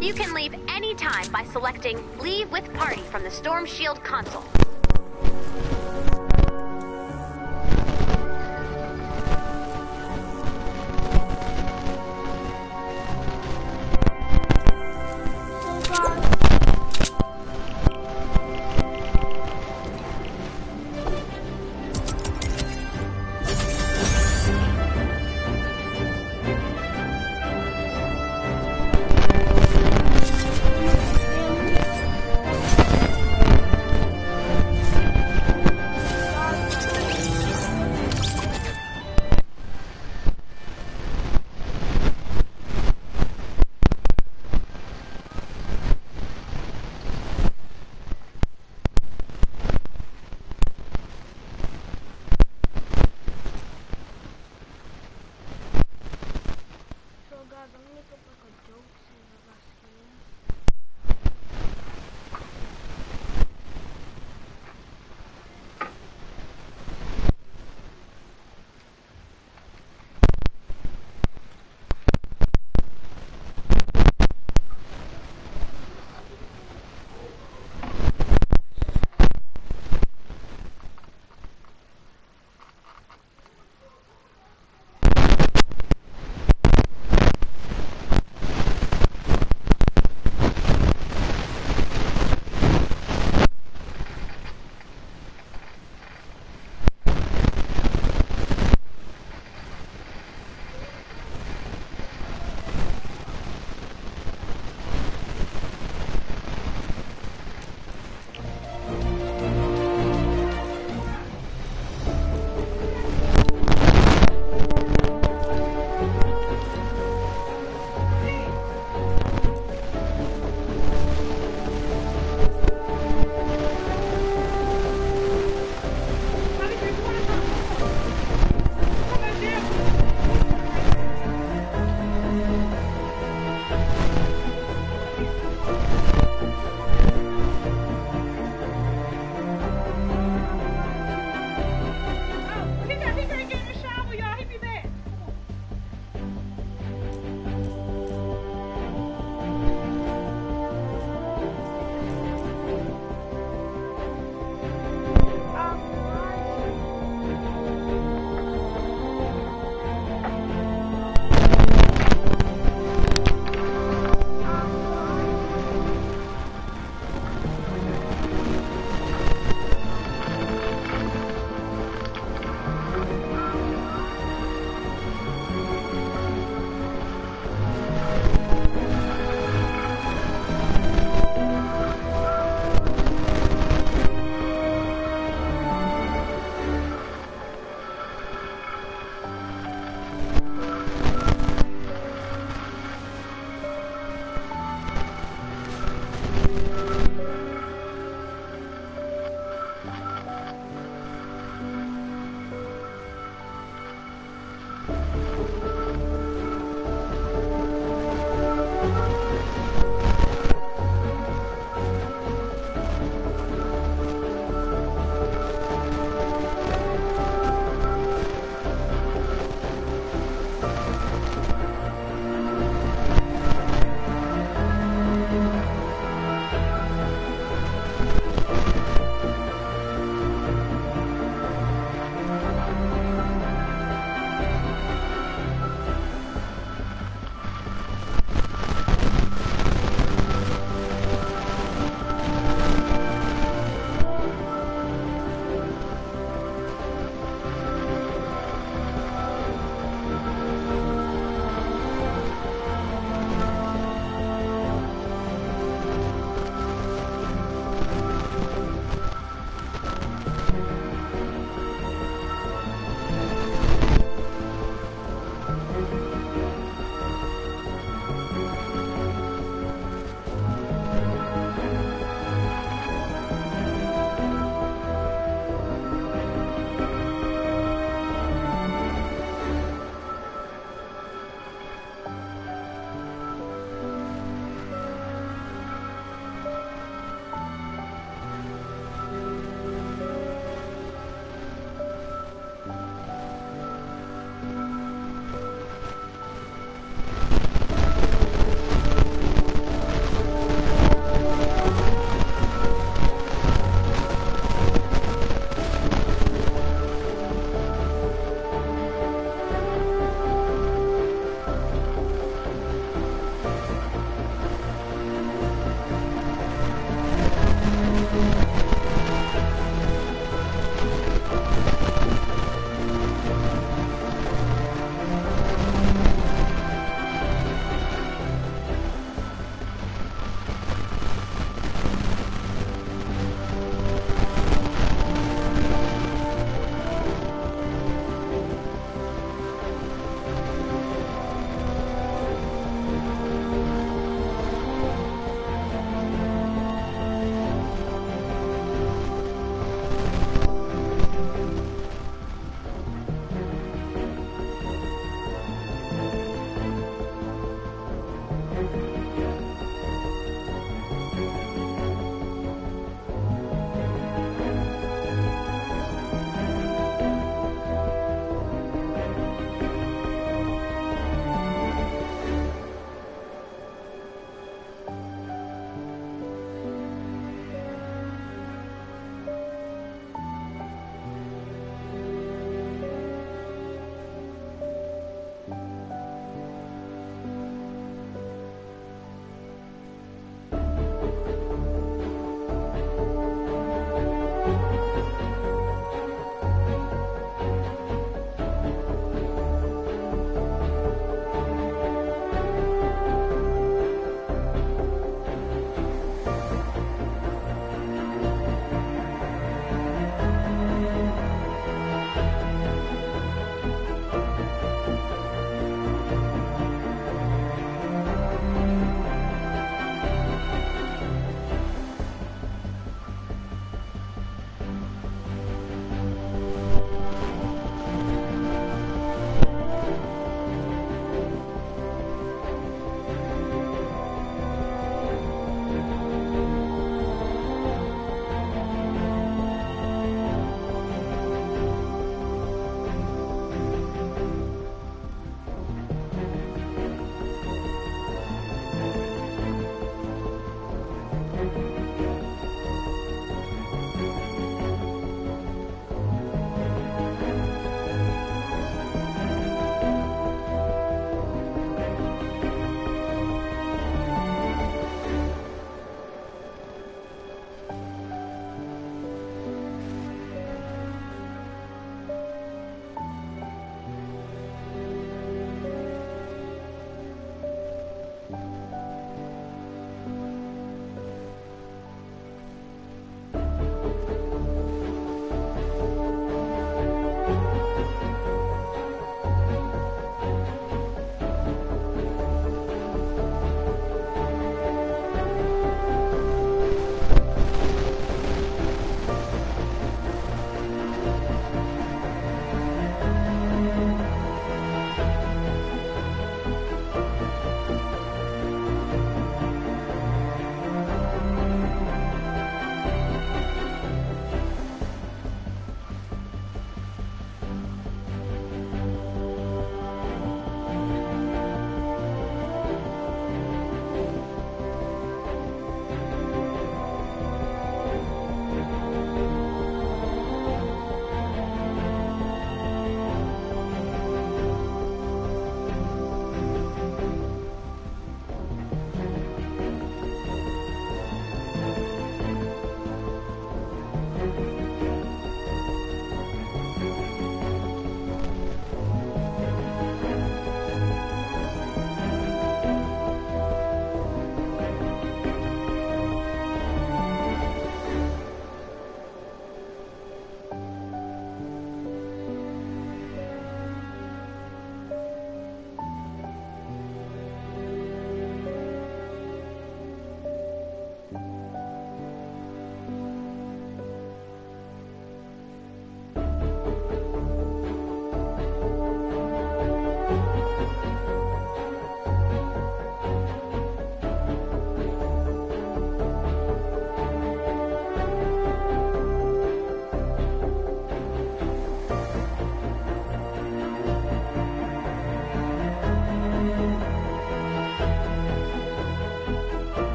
You can leave anytime by selecting Leave with Party from the Storm Shield console.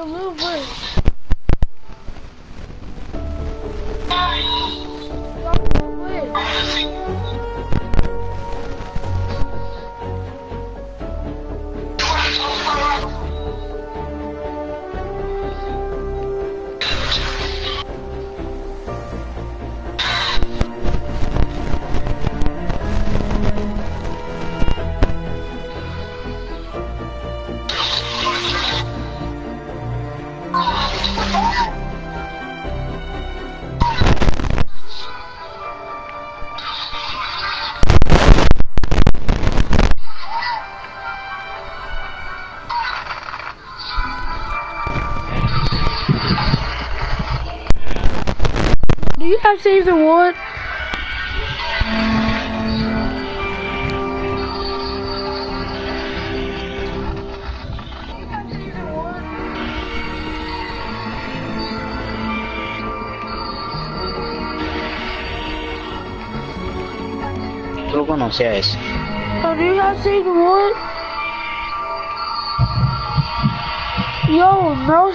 So move where?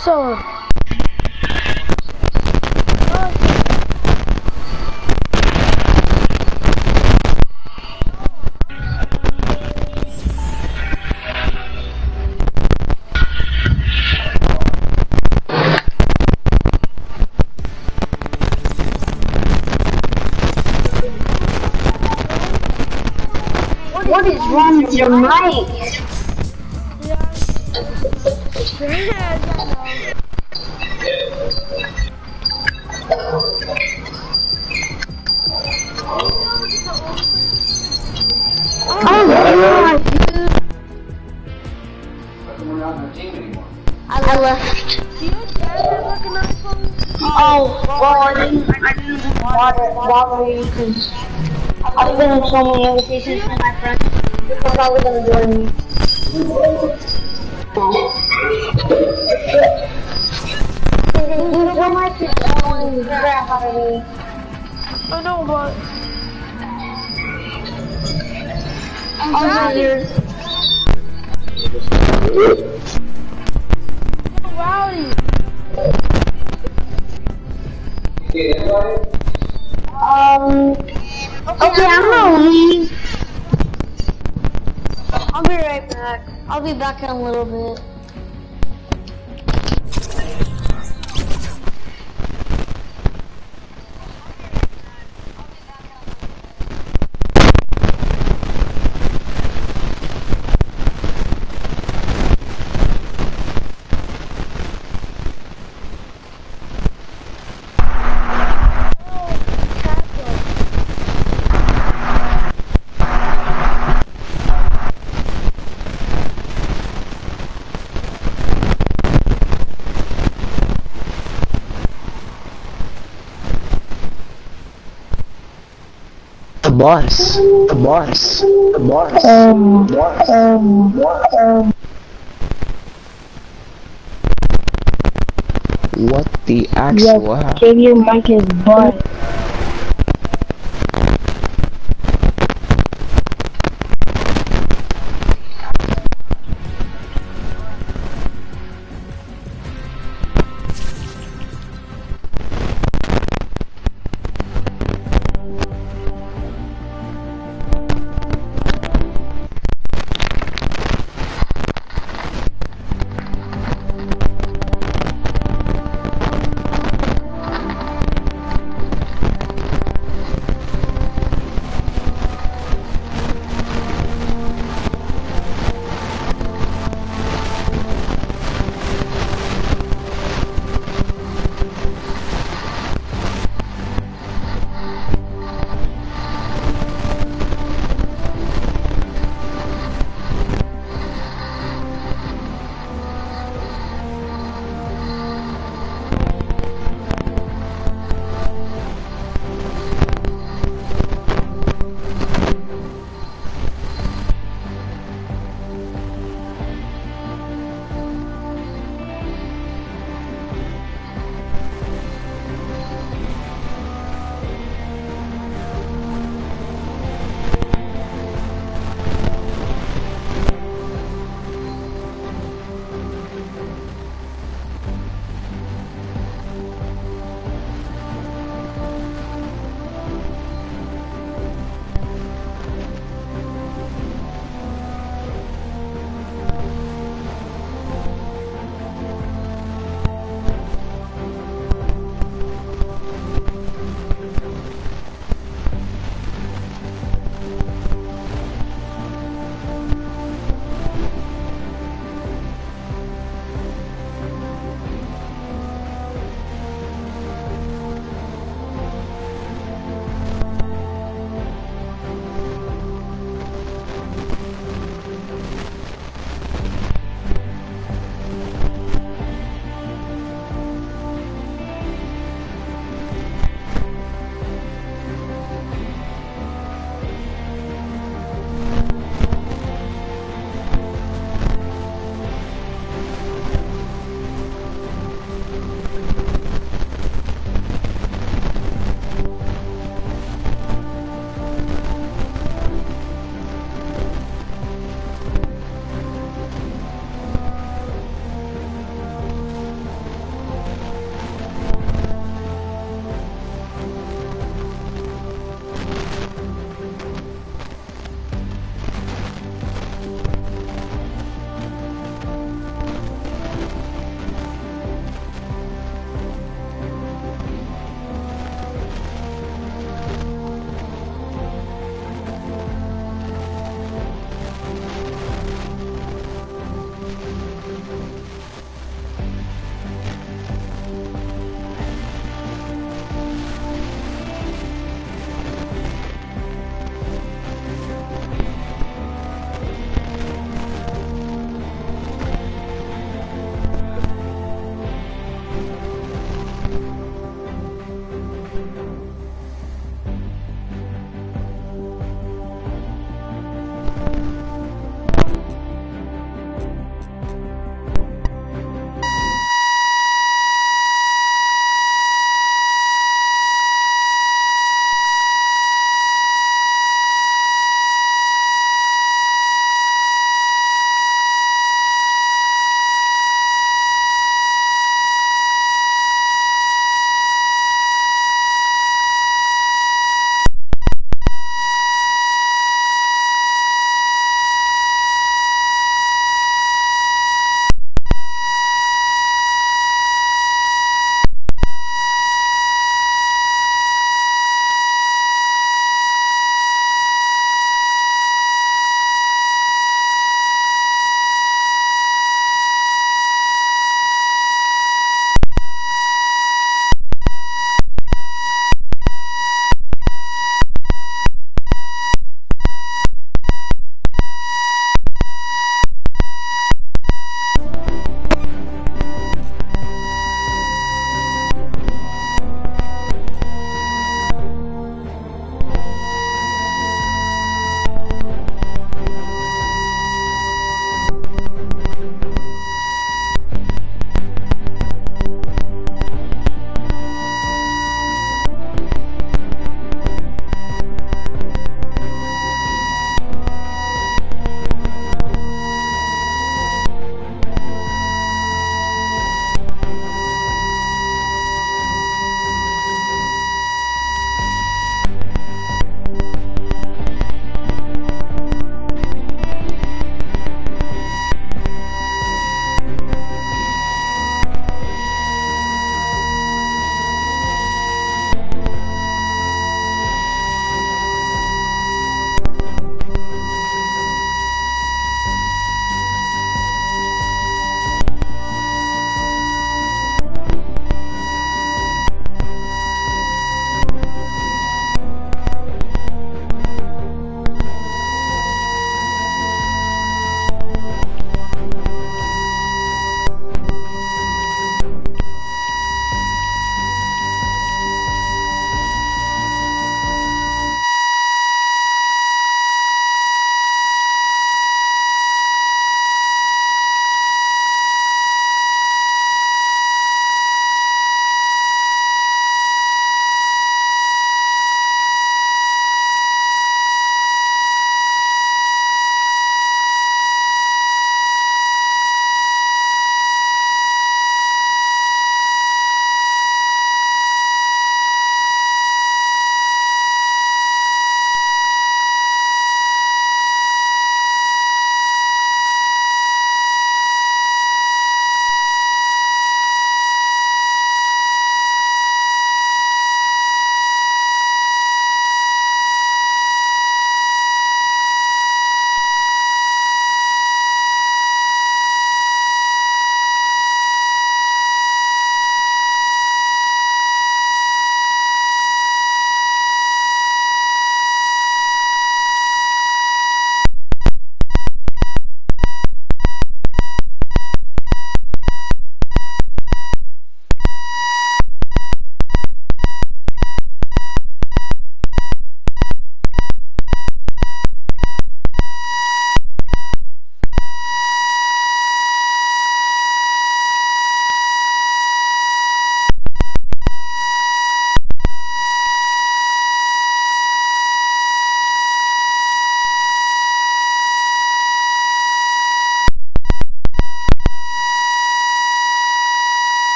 What is wrong with your mic? Because I've been in so many invitations from my friends. They're probably gonna join me. You don't like to crap out of me. I know, but Also, you're, a little bit. Boss. The boss. The boss. the boss. What the actual hell? Give your mic his butt.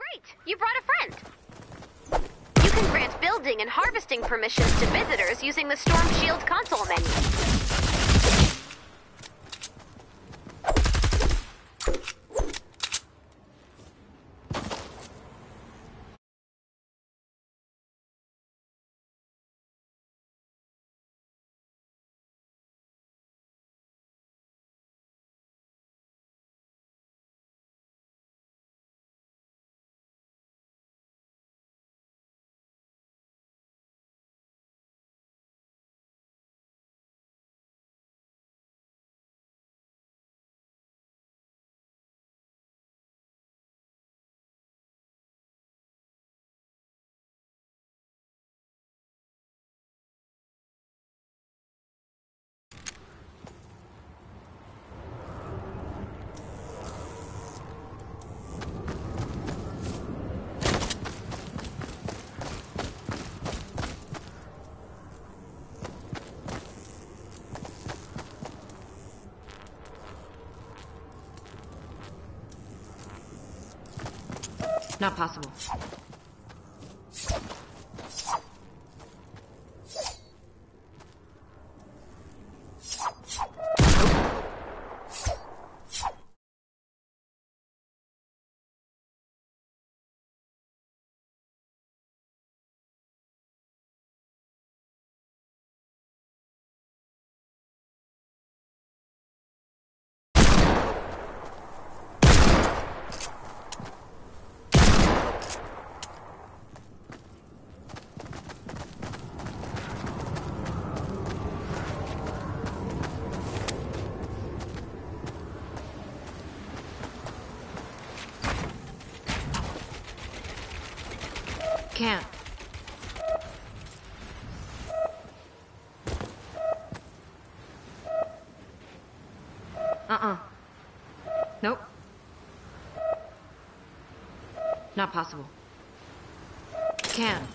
Great! You brought a friend. You can grant building and harvesting permissions to visitors using the Storm Shield console menu. Not possible. Can't. Uh-uh. Nope. Not possible. Can.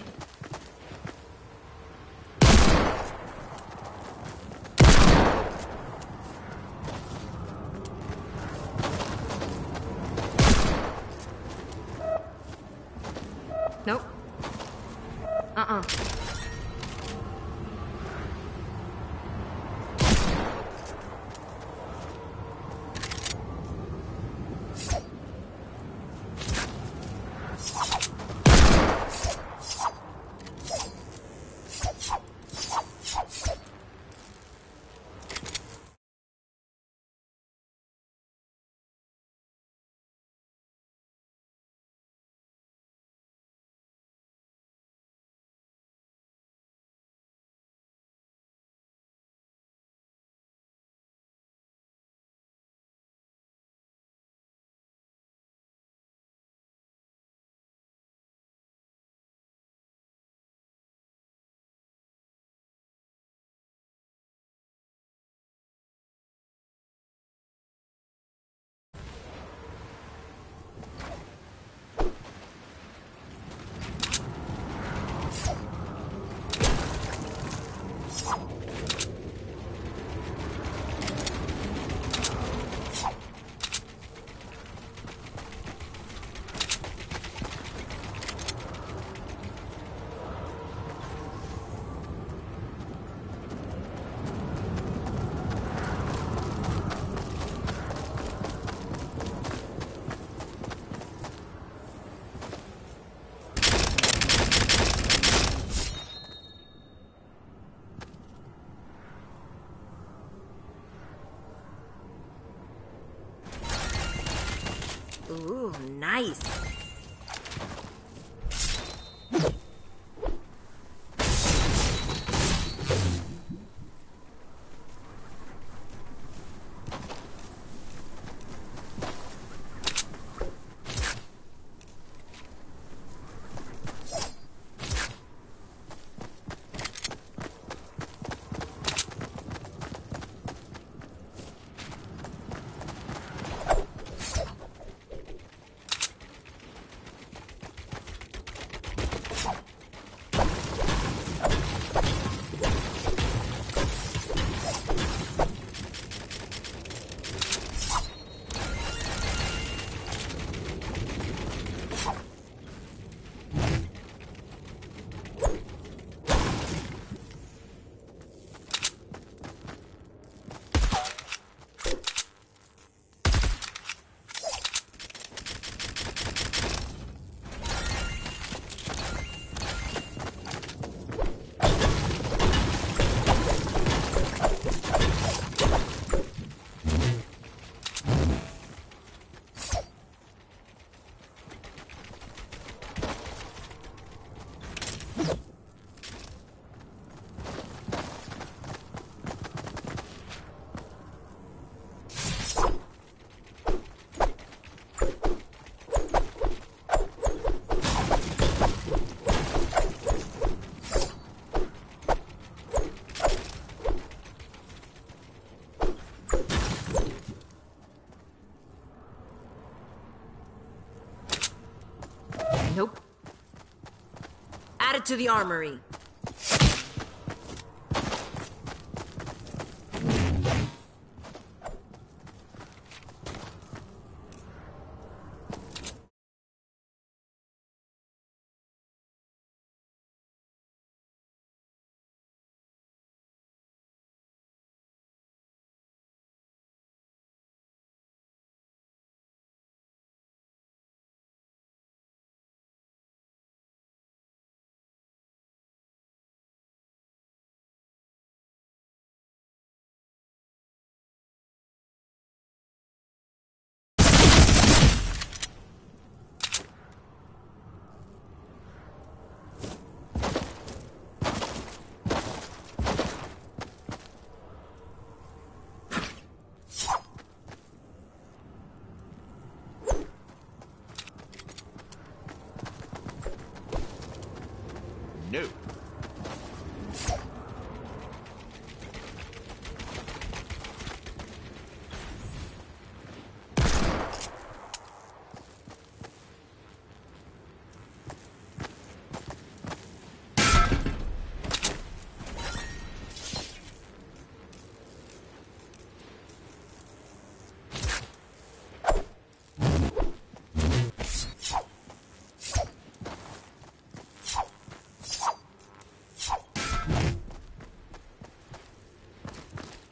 To the armory. No.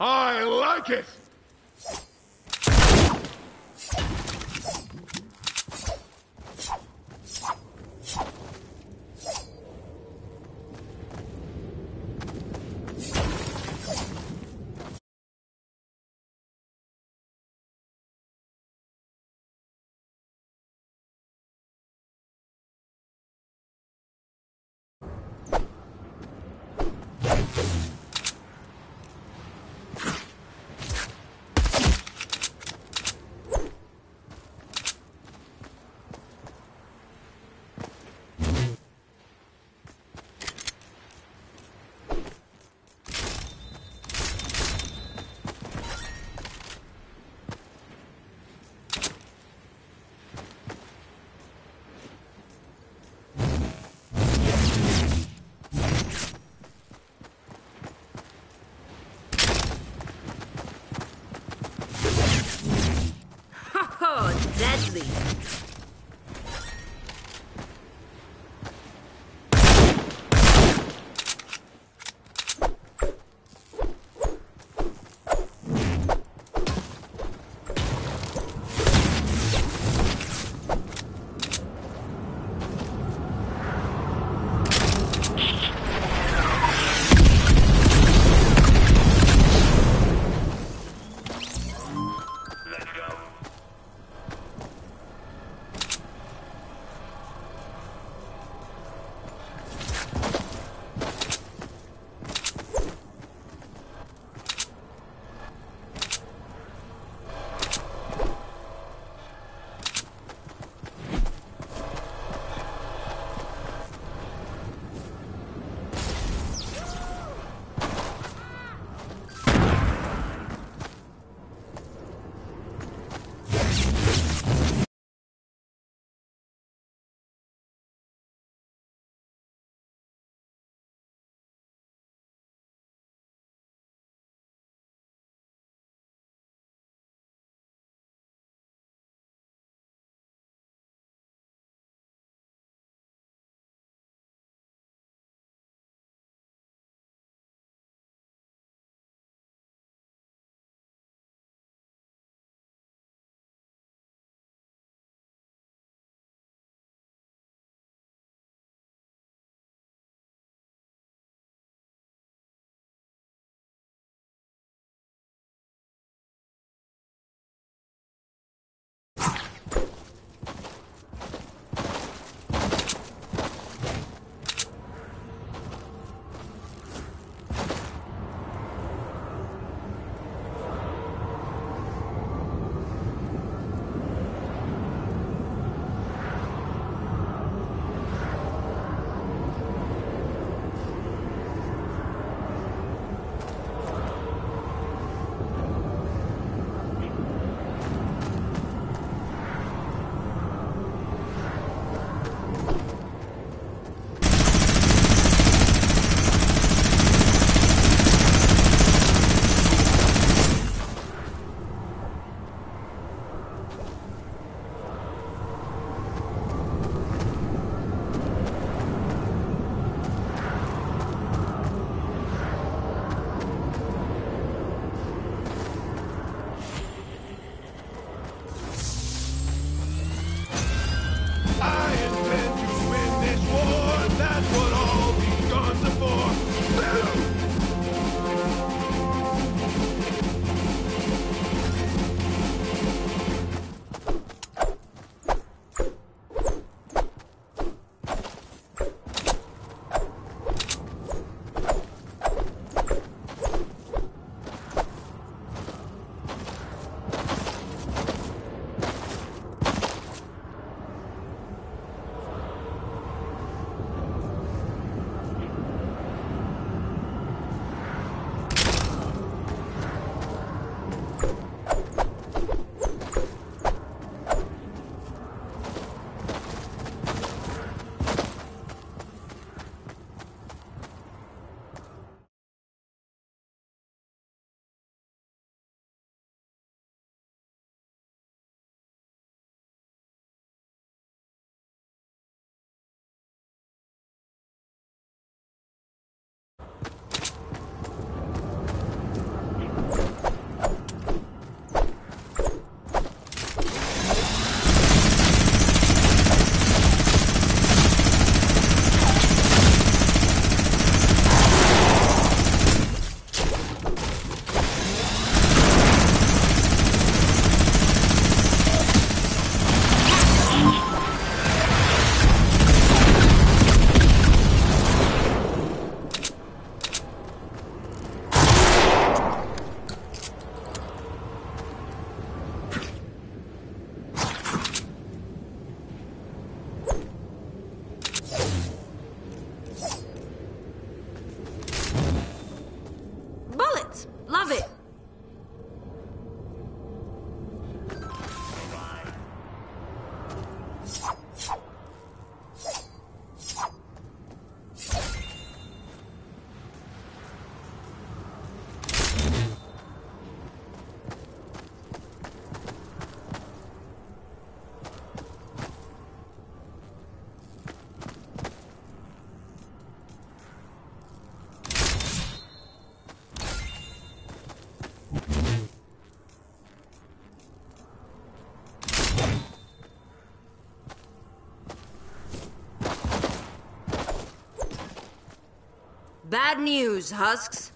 I like it! Oh, Bad news, Husks.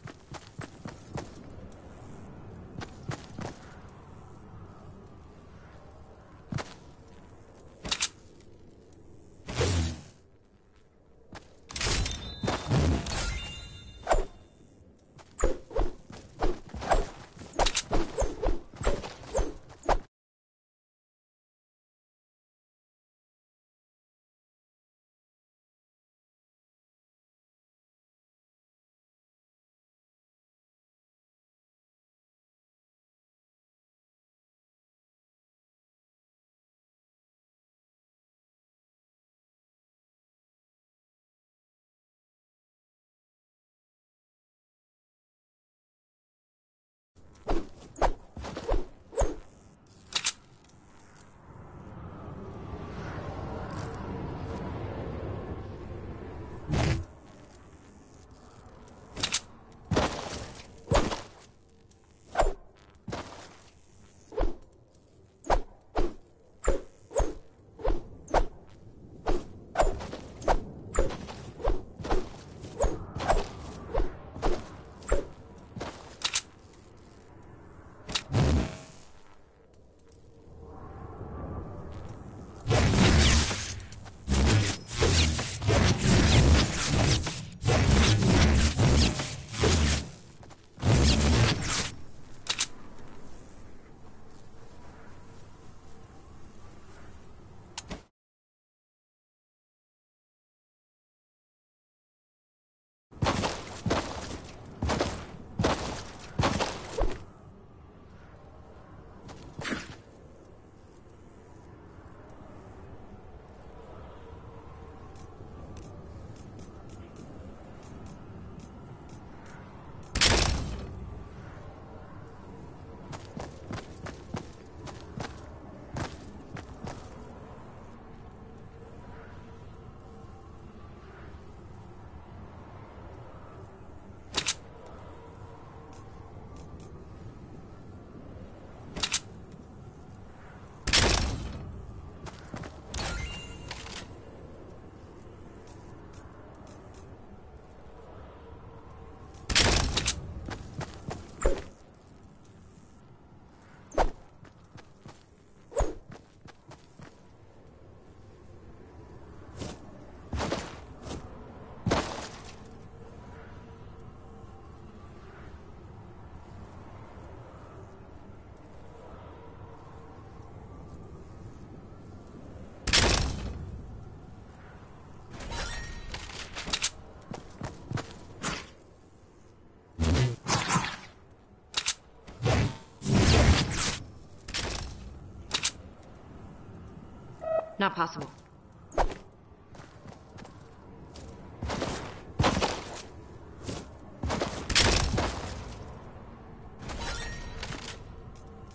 Not possible.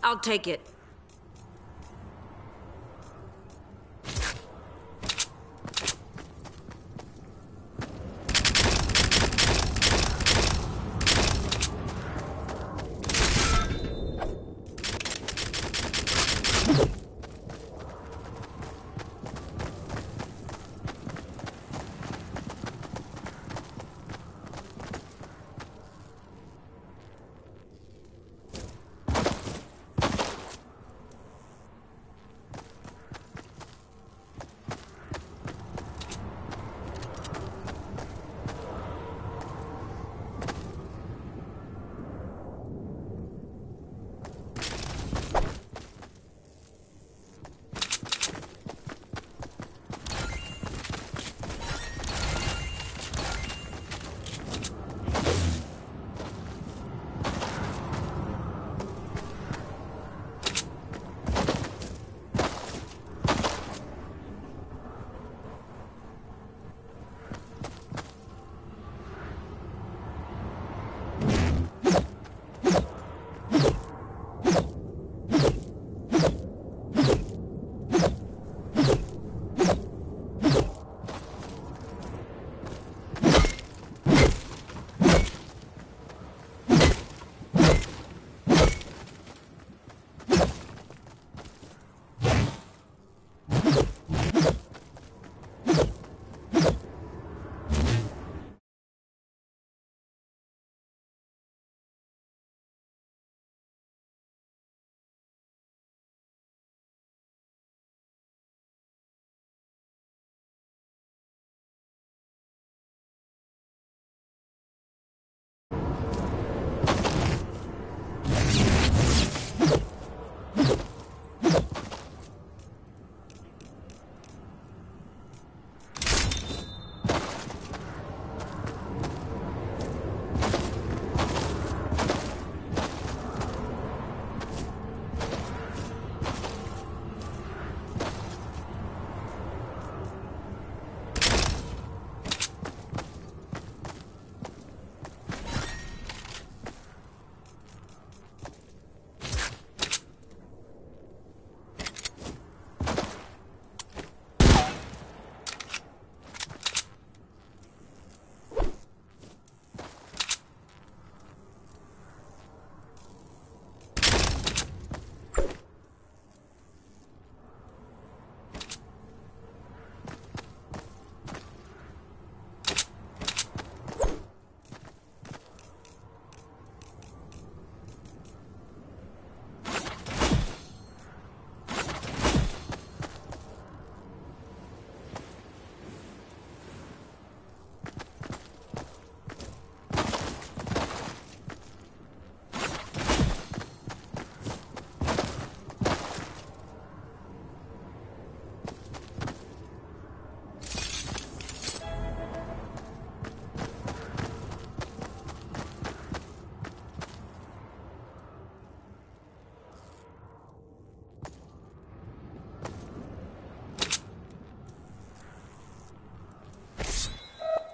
I'll take it.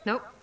Nope.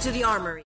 To the armory.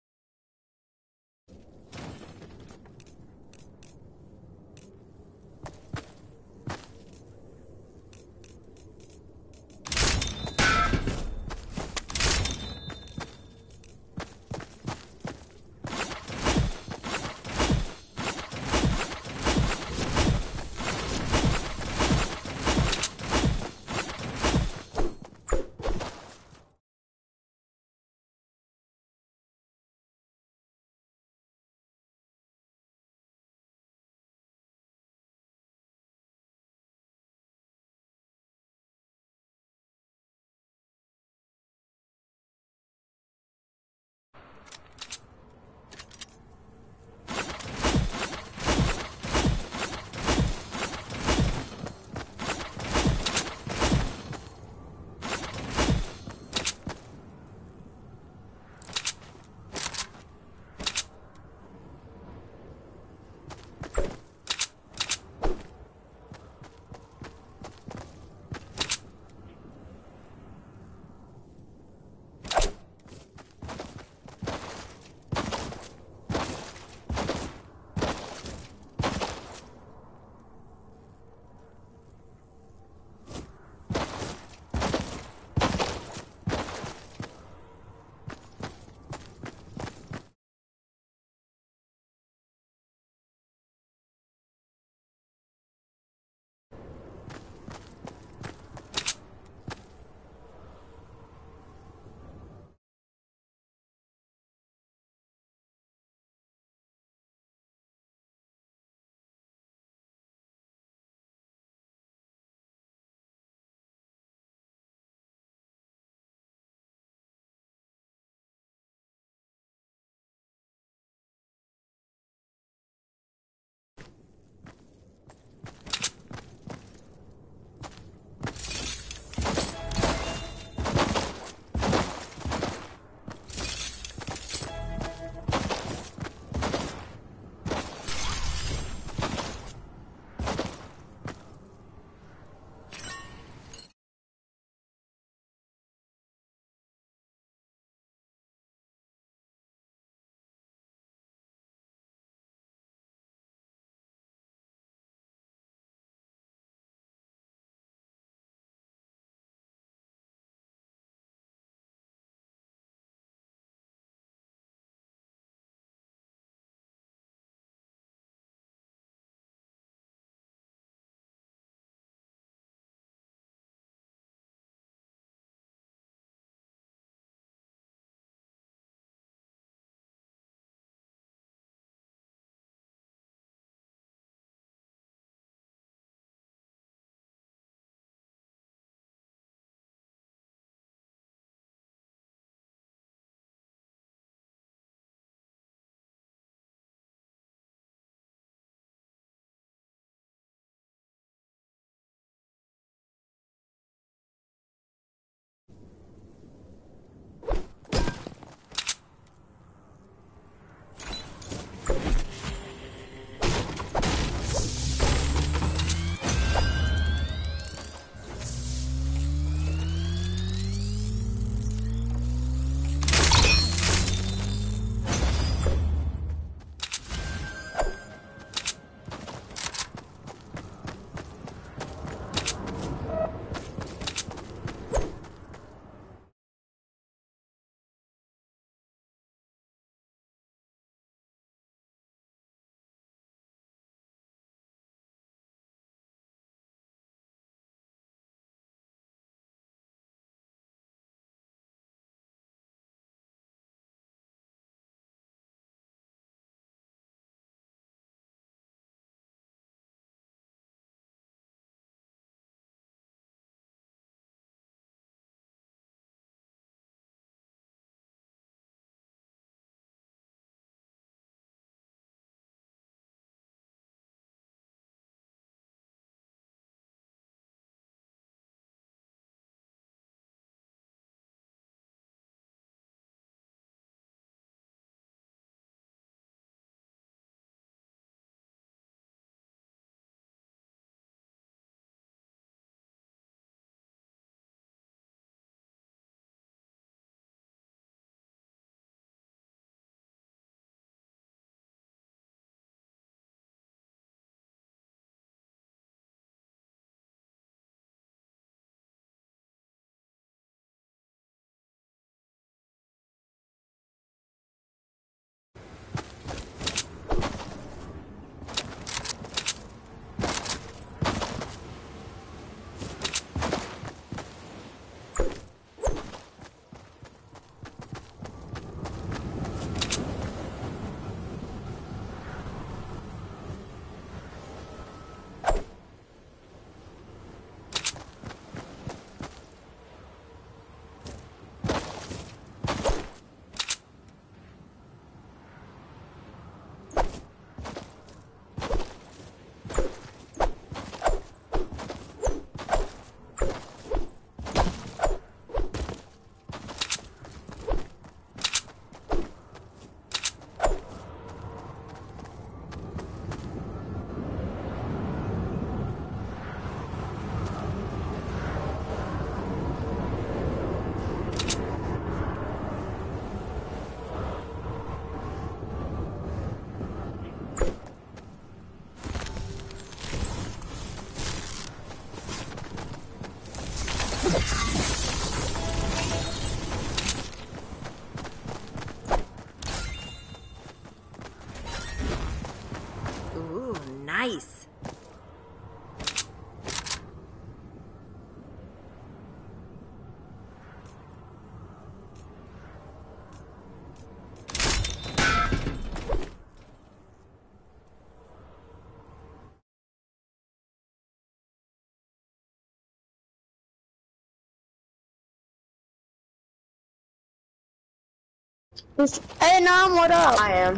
Hey, Nam, what up? I am.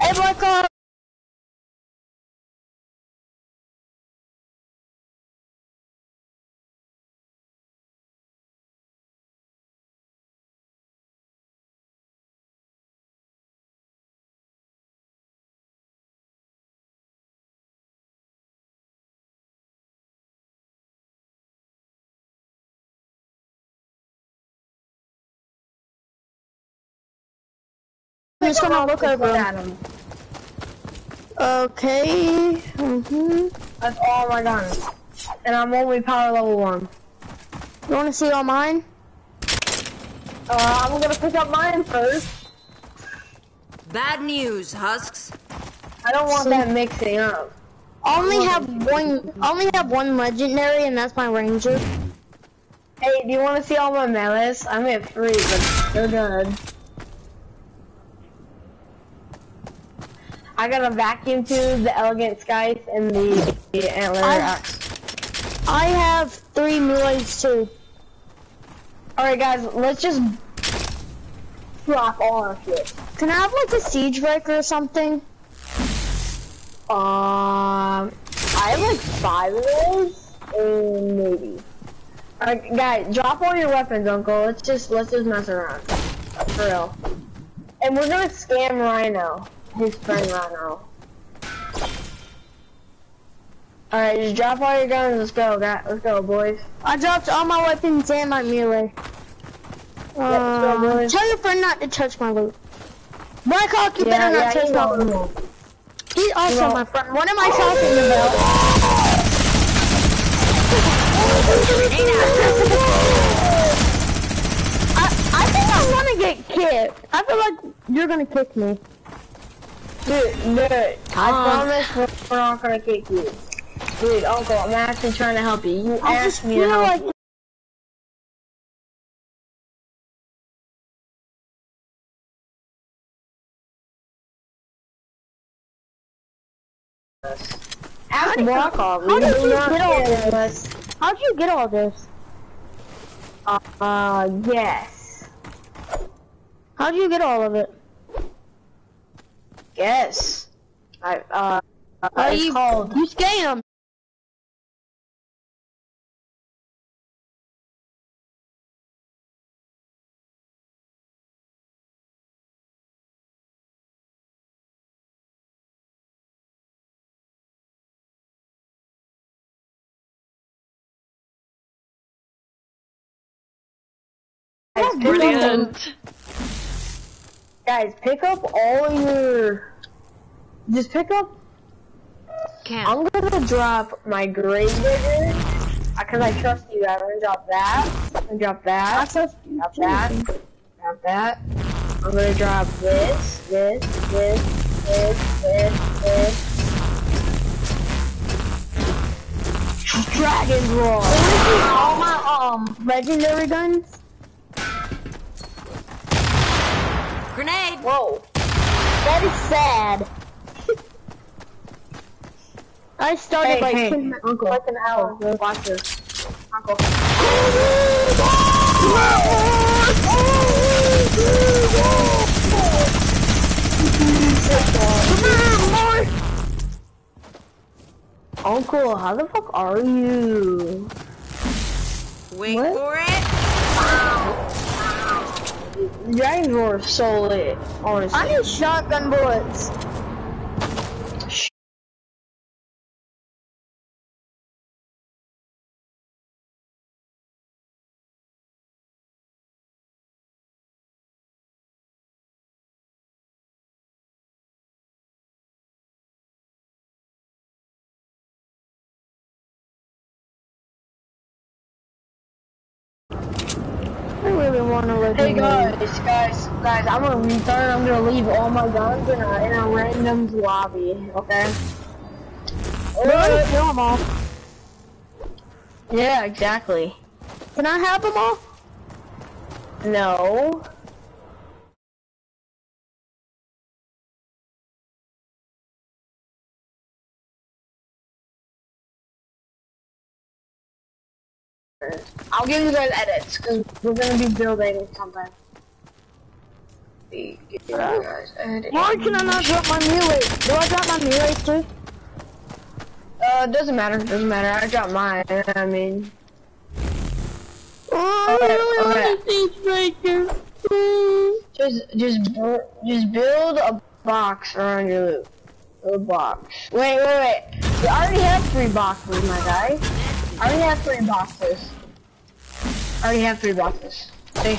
Hey, Michael. I'm just gonna look over at him. Okay. Mm-hmm. That's all my guns. And I'm only power level one. You wanna see all mine? Uh, I'm gonna pick up mine first. Bad news, Husks. I don't want that mixing up. Only have one. I only have one legendary, and that's my ranger. Hey, do you want to see all my malice? I'm at three, but they're good. I got a vacuum tube, the elegant skies, and the, the antler I- axe. I have three melees too. Alright guys, let's just drop all our shit. Can I have like a siege breaker or something? Um, I have like five of those, and maybe. Alright, guys, drop all your weapons, Uncle. Let's just let's just mess around, for real. And we're gonna scam Rhino, his friend Rhino. Alright, just drop all your guns. Let's go, guys. Let's go, boys. I dropped all my weapons and my melee. go, Um, tell your friend not to touch my loot. Black Hawk, you Yeah, better not yeah, touch you my know. loot. He's also know. my friend. What am I talking about? I, I think I want to get kicked. I feel like you're gonna kick me. Dude, dude, I Um, promise we're, not gonna kick you. Dude, Uncle, I'm actually trying to help you. You I asked just me to help like you. Ask do you- how did you get all this? How'd you get all this? Uh, yes. How'd you get all of it? Yes. I, uh, uh it's you, called, you scam. Brilliant. Guys, pick up all your, just pick up Can't. I'm gonna drop my grave digger because I trust you. I'm gonna drop that. I'm gonna drop that. trust you Drop that. Drop that. I'm gonna drop this, this, this, this, this, this. Dragon's Roar. all my um legendary guns. Grenade! Whoa. That is sad. I started Hey, like hey, 10 Uncle. like an hour ago. Watch this. Uncle. Uncle, how the fuck are you? Wait What? for it! Dragon Roar is so lit, honestly. I need shotgun bullets. Guys, guys, I'm a retard. I'm gonna leave all my guns in a, in a random lobby, okay? Really? Uh, kill them all. Yeah, exactly. Can I have them all? No. I'll give you guys edits because we're gonna be building something. Guys. Why can I not drop my melee? Do I drop my melee too? Uh, doesn't matter. Doesn't matter. I dropped mine. I mean, Oh, Okay, I really okay. want a just just bu- just build a box around your loot. A box. Wait, wait, wait. You already have three boxes, my guy. I already have three boxes. I already have three boxes. See?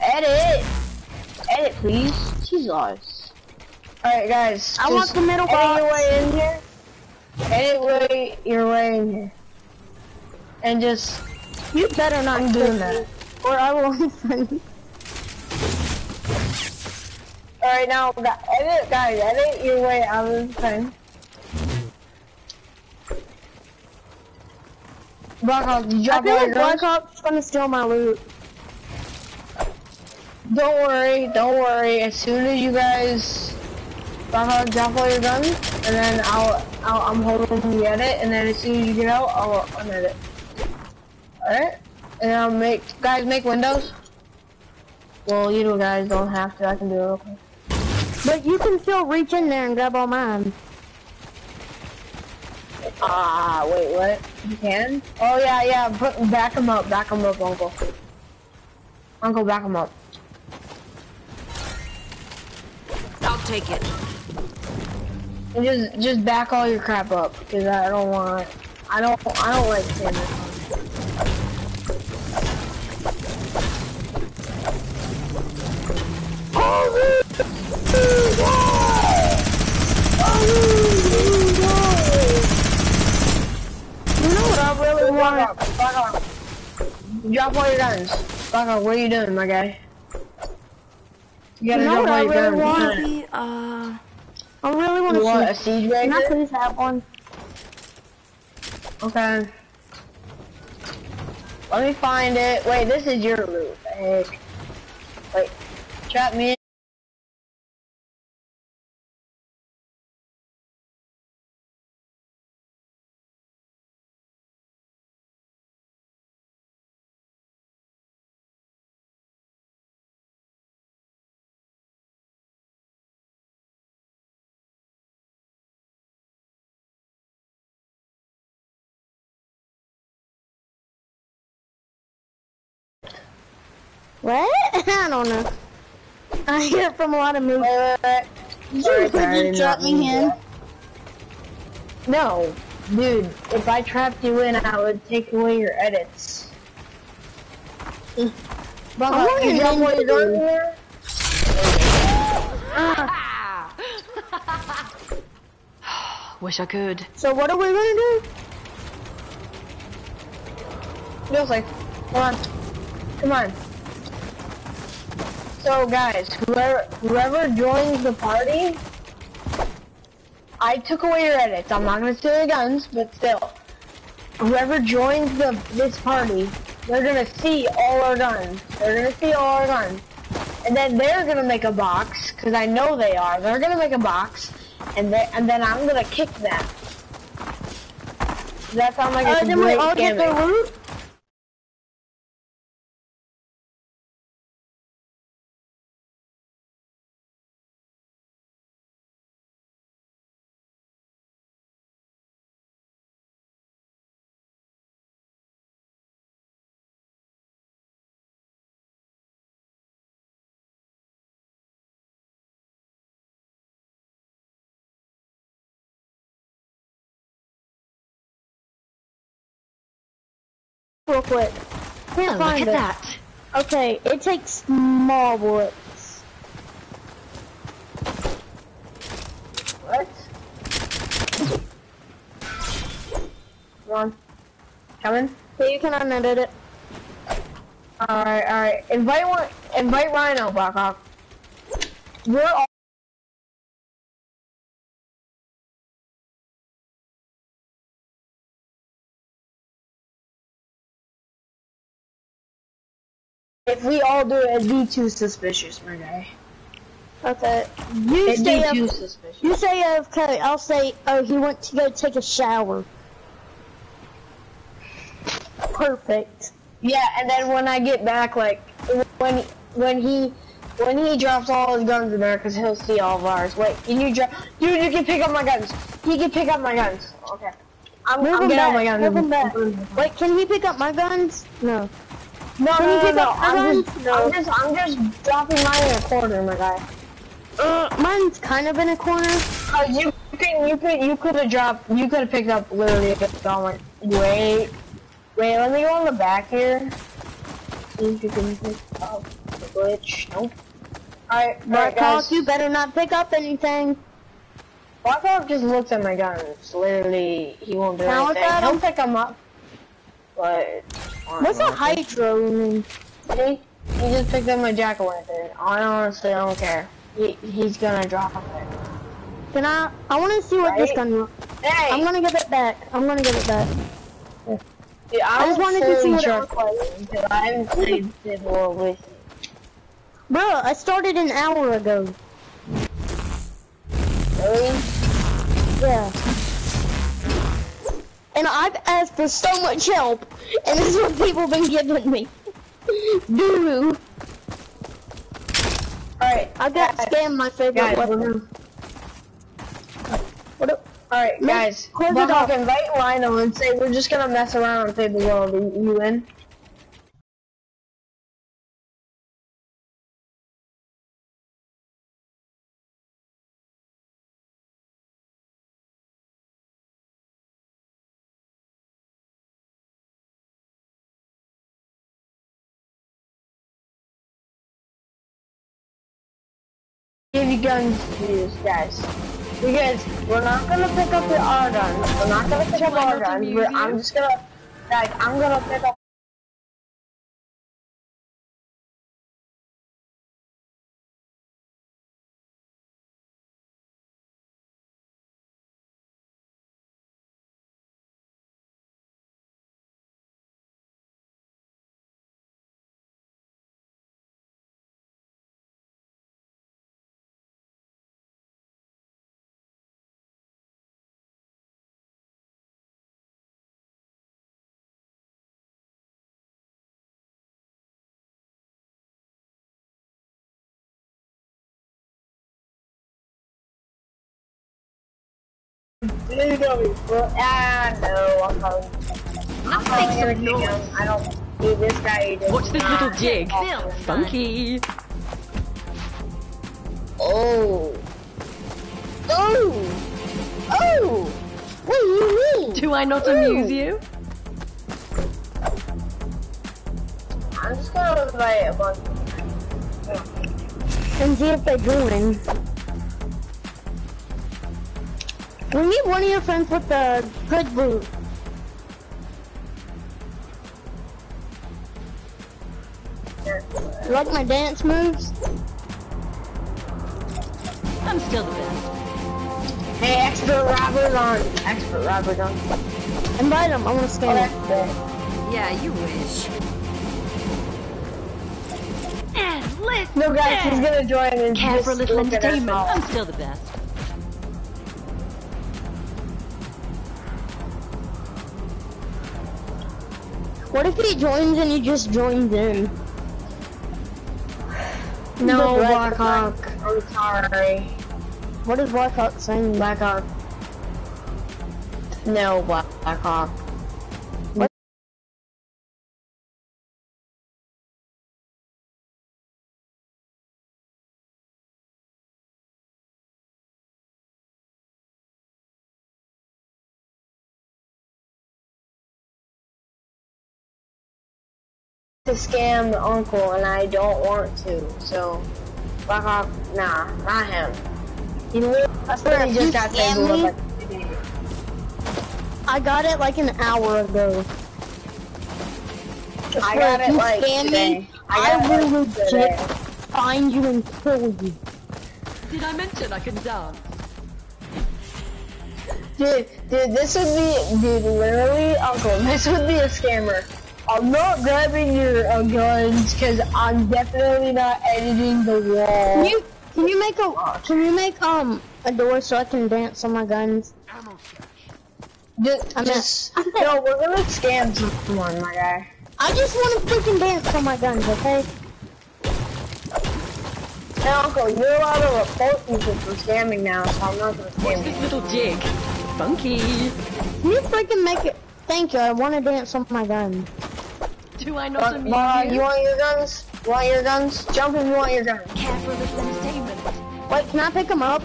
Edit. Edit, please. Jesus. Alright, guys. I want the middle edit your way in here. Edit way your way in here. And just You better not I'm doing that. Or I will Alright, now, edit, guys, edit your way out of the thing. Blackhawk, did you I feel like? Blackhawk's gonna steal my loot. Don't worry, don't worry. As soon as you guys Blackhawk, drop all your guns, and then I'll, I'll I'm holding the edit, and then as soon as you get out, I'll unedit. Alright? And I'll make, guys, make windows. Well, you know, guys don't have to, I can do it real quick. But you can still reach in there and grab all mine. Ah, wait, what? You can? Oh yeah, yeah. Put back him up, back him up, Uncle. Uncle, back him up. Take it. And just, just back all your crap up, because I don't want. I don't, I don't like this. You know what I really want? Drop all your guns. Back up. What are you doing, my guy? You gotta You know what I really guns. want? Maybe, uh, I really want You to want a see. siege Can I please have one? Okay. Let me find it. Wait, this is your loot. Heck. Wait. Trap me What? I don't know. I hear it from a lot of movies. Wait, wait, wait. You Sorry, could sorry, just did drop not me in. No, dude. If I trapped you in, I would take away your edits. But I'm like, you not drop even all your into there? Ah. Wish I could. So what are we gonna do? Feels like, come on, come on. So guys, whoever whoever joins the party, I took away your edits. I'm not gonna steal your guns, but still, whoever joins the this party, they're gonna see all our guns. They're gonna see all our guns, and then they're gonna make a box because I know they are. They're gonna make a box, and they and then I'm gonna kick them. Does that sound like Uh, it's then we great all get the loot? Real quick. Can't Oh, look find at it. that. Okay, it takes small bullets. What? Come on. Coming? So you can unedit it. Alright, alright. Invite one. Invite Rhino, Blackhawk. We're all. If we all do it, it'd be too suspicious, my guy. Okay. You It'd stay be up. too suspicious. You say okay. I'll say oh he went to go take a shower. Perfect. Yeah, and then when I get back, like when when he when he drops all his guns in there, cause he'll see all of ours. Wait, can you drop? Dude, you can pick up my guns. He can pick up my guns. Okay. I'm, Move I'm getting all back. my guns. Move him back. Wait, can he pick up my guns? No. No, no, no, no. I'm just, No. I'm just, I'm just dropping mine in a corner, my guy. Uh, mine's kind of in a corner. Cause you can, you could, you could have dropped, you could have picked up literally if all my. Wait, wait. Let me go on the back here. See if you can pick up the glitch. Nope. Alright, alright, guys. you better not pick up anything. Blackhawk just looks at my guns. Literally, he won't do look anything. He'll him? pick them up. But What's a hydro? See? He just picked up my jack o' lantern. I honestly don't care. He, he's gonna drop it. Can I? I want to see what this gun. looks- Hey! I'm gonna give it back. I'm gonna give it back. Dude, I, I just wanted to see what it looked like. I haven't played Civil War with you. Bro, I started an hour ago. Really? Yeah. And I've asked for so much help, and this is what people have been giving me. Doo. Alright, I got guys, scammed my favorite guys, weapon. What Alright, guys. close it off. invite Lionel and say we're just gonna mess around and save the world. Are you in? Give you guns to use, guys. Because we're not gonna pick up the R guns. We're not gonna pick up our not guns. amuse We're, you? I'm just gonna, like, I'm gonna pick up. Literally, well, ah, no, I'm probably. I'm probably gonna kick. I don't. Dude, this guy. does Watch this little jig. talk. Funky. Oh. Oh. Oh. What do you mean? Do I not amuse you? I'm just gonna invite a bunch. And see if they We need one of your friends with the good boot. You like my dance moves? I'm still the best. Hey, expert Robert on. Expert Robert on. Invite him. I want to Oh, scan that's Yeah, you wish. Enlist! No, guys, he's gonna join and Care just for a little look at us entertainment. all. I'm still the best. What if he joins and he just joins in? No, Blackhawk. I'm sorry. What is Blackhawk saying? Blackhawk. No, Blackhawk. To scam the uncle, and I don't want to. So, Blackhawk, nah, not him. He literally swear, if just got scam saved me- like I got it like an hour ago. I swear, got if it you like scam today. me, I I, will like, legit today. find you and kill you. Did I mention I can dance? Dude, dude, this would be, dude, literally, Uncle, this would be a scammer. I'm not grabbing your uh, guns because I'm definitely not editing the wall. Can you can you make a can you make um a door so I can dance on my guns? Just, I'm just not- no, we're gonna scam someone, my guy. I just want to freaking dance on my guns, okay? Hey, Uncle, you're allowed to report people for scamming now, so I'm not gonna What's scam this you. little jig? Funky. Can you freaking make it? Thank you. I want to dance on my guns. Do I not But, amuse uh, you? you want your guns? You want your guns? Jump if you want your guns. Care for a little entertainment? Wait, can I pick them up?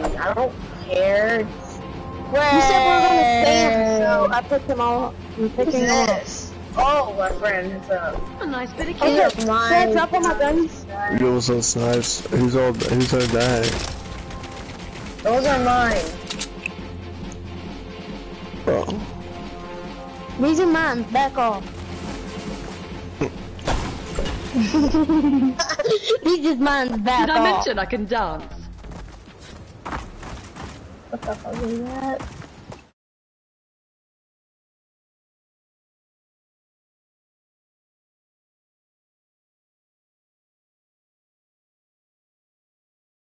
I don't care. Where? You said we were gonna stand, so I picked them all. up. I'm picking them up. this? Oh, my friend. What's up? A nice bit of Okay, kit. should I drop all my guns? Yo, what's up, Snipes? Who's all, who's all dying? Those are mine. Bro. These are mine. Back off. These is mine. Back off. Did I off. mention I can dance? What the fuck is that?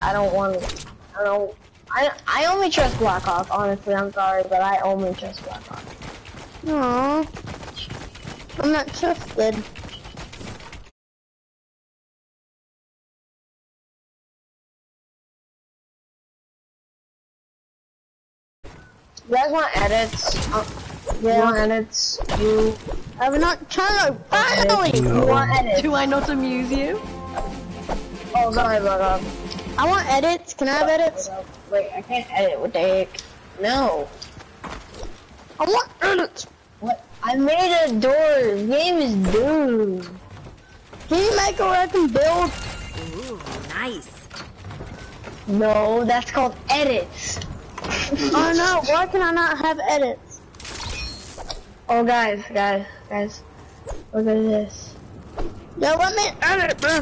I don't want to. I don't. I I only trust Blackhawk. Honestly, I'm sorry, but I only trust Blackhawk. Aww. I'm not trusted. You guys want edits? Uh, you want edits? You, I'm not trying to. Finally! you want edits? Do I not amuse you? Oh, sorry, Blackhawk. I want edits. Can I have edits? Wait, I can't edit. What the heck? No. I want edits. What? I made a door. The game is doomed. Can you make a can build? Ooh, nice. No, that's called edits. Oh no, why can I not have edits? Oh, guys, guys, guys. Look at this. Yo, let me edit, bro.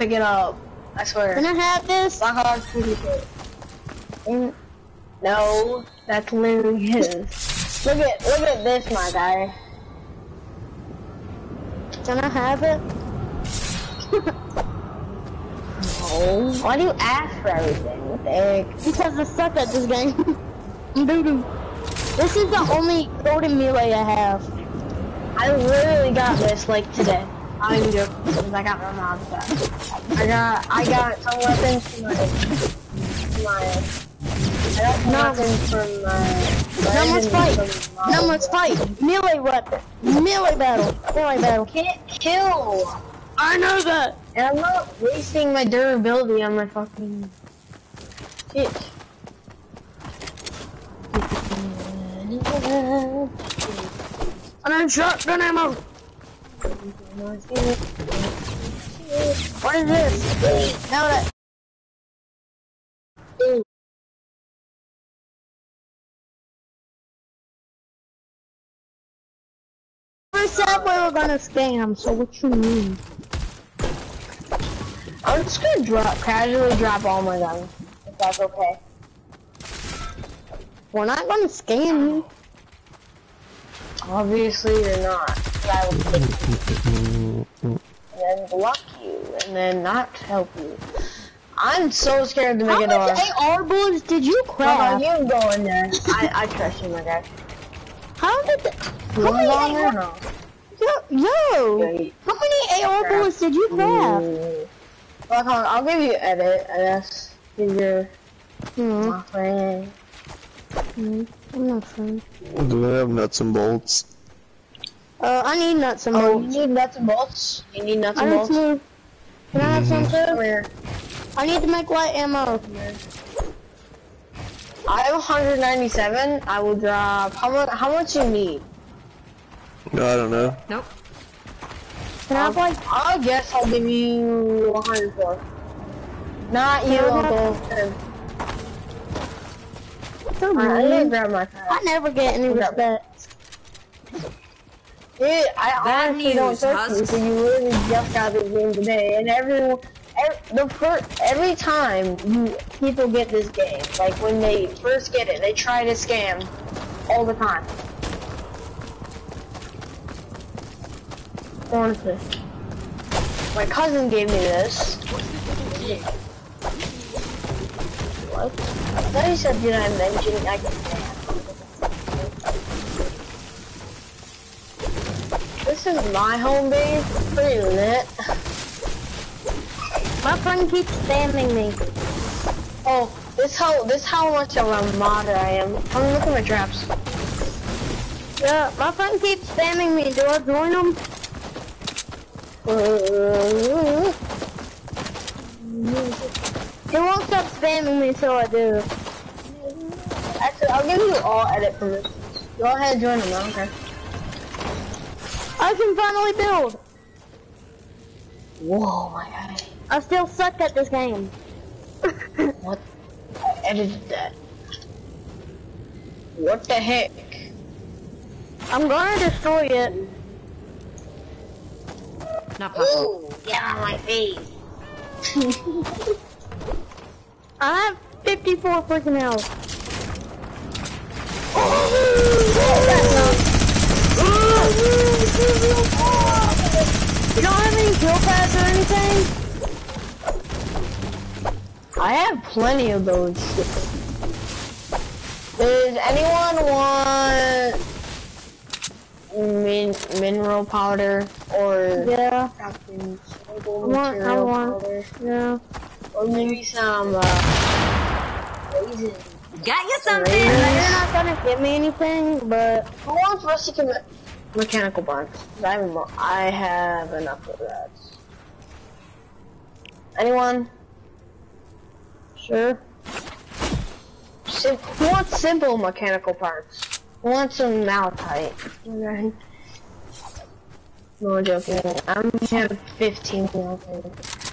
Pick it up. I swear. Can I have this? Blackhawk's pretty good. No, that's literally his. Look at look at this, my guy. Can I have it? No. Why do you ask for everything? What the heck? Because I suck at this game. Doo doo. This is the only golden melee I have. I literally got this like today. I don't even joke because I got my mom's back. I got I got some weapons from my my I got some No. weapons from my Now let's fight. and from my Now let's fight. Melee weapon. Melee battle. Melee battle. can't kill. I know that. And I'm not wasting my durability on my fucking shit. And I'm shotgun ammo. What is this? Now that. We were gonna scam, so what you mean? I'm just gonna drop casually drop all my guns. If that's okay. We're not gonna scam you. Obviously you're not. I will kick you. And then block you and then not help you. I'm so scared to make How a door. much AR bullets did you Come on, craft? you go in there. I, I trust you, my guy. How did the, how wanna go in many AR, no? yo, yo, Yeah, how many else did you craft? Well, hold on, I'll give you edit, I guess. Give your Hmm. my friend. hmm, I'm not fun. Do they have nuts and bolts? Uh, I need nuts and Oh, you need nuts and bolts? You need nuts I and need bolts? some. Can I have some too? here. I need to make light ammo. I have 197. I will drop. How much? How much you need? No, I don't know. Nope. Can I have like? I guess I'll give you 104. Not you, Can I have- Uncle. So Alright, I'm gonna grab my I never get any respect. Dude, I Bad honestly don't trust you, so you literally just got this game today, and everyone, every, the first, every time you people get this game, like when they first get it, they try to scam all the time. Honestly. My cousin gave me this. What? I thought you said, did I mention I can This is my home base. Pretty lit. My friend keeps spamming me. Oh, this how this how much of a modder I am. Come look at my traps. Yeah, my friend keeps spamming me. Do I join him? Uh, He won't stop spamming me, so I do. Actually, I'll give you all edit permissions. Go ahead, and join them. I don't care. I can finally build. Whoa, my god. I still suck at this game. What? I edited that. What the heck? I'm gonna destroy it. Not possible. Ooh, get on my face. I have 54 freaking health. You don't have any kill pads or anything? I have plenty of those. Does anyone want min mineral powder or Yeah, I want, I want. powder? Yeah. Or maybe some uh, resin. Got you something. you're not gonna give me anything, but Who wants rustic me mechanical parts? 'Cause I have, I have enough of that. Anyone? sure. Sim who wants simple mechanical parts? Who wants some malachite? Okay. No joking. I'm have 15 malachite.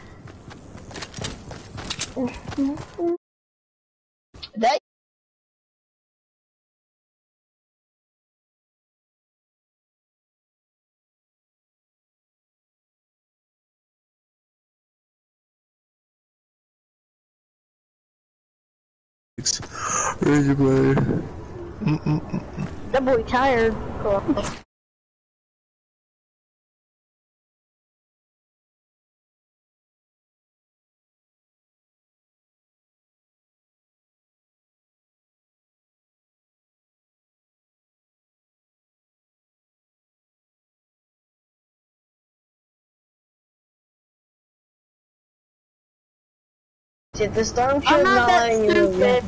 That Ready to play. That boy tired. Cool. Shit, the storm I'm shield's not not that you stupid.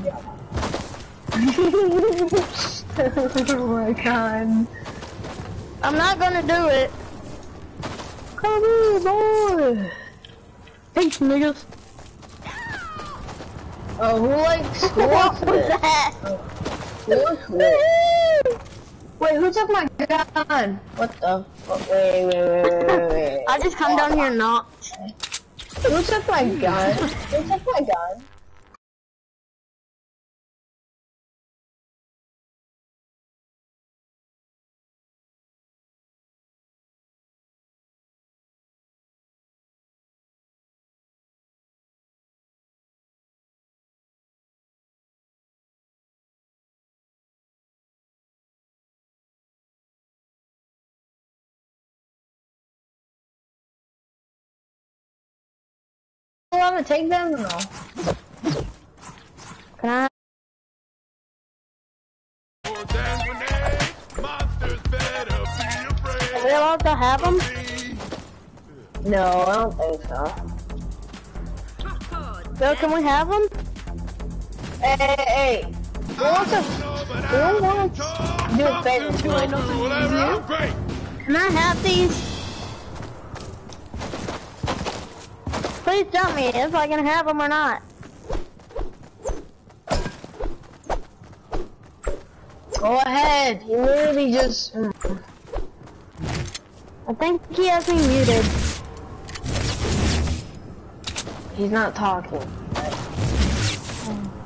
oh my god. I'm not gonna do it. Come here, boy. Peace, niggas. Oh, who likes What was that? Wait, who took my gun? What the fuck? Wait, wait, wait, wait, wait. I just come down here and knocked. Who took my gun? Who took my gun? Allowed to take them or no? Can I? More than grenades, monsters better be Are we afraid allowed to have them? of me. No, I don't think so. So can we have them? Hey, hey, hey. Who wants to, who wants to do a favor? Do I not Whatever amuse I you? pay. Can I have these? Please tell me if I can have them or not. Go ahead. He literally just. mm. I think he has me muted. He's not talking.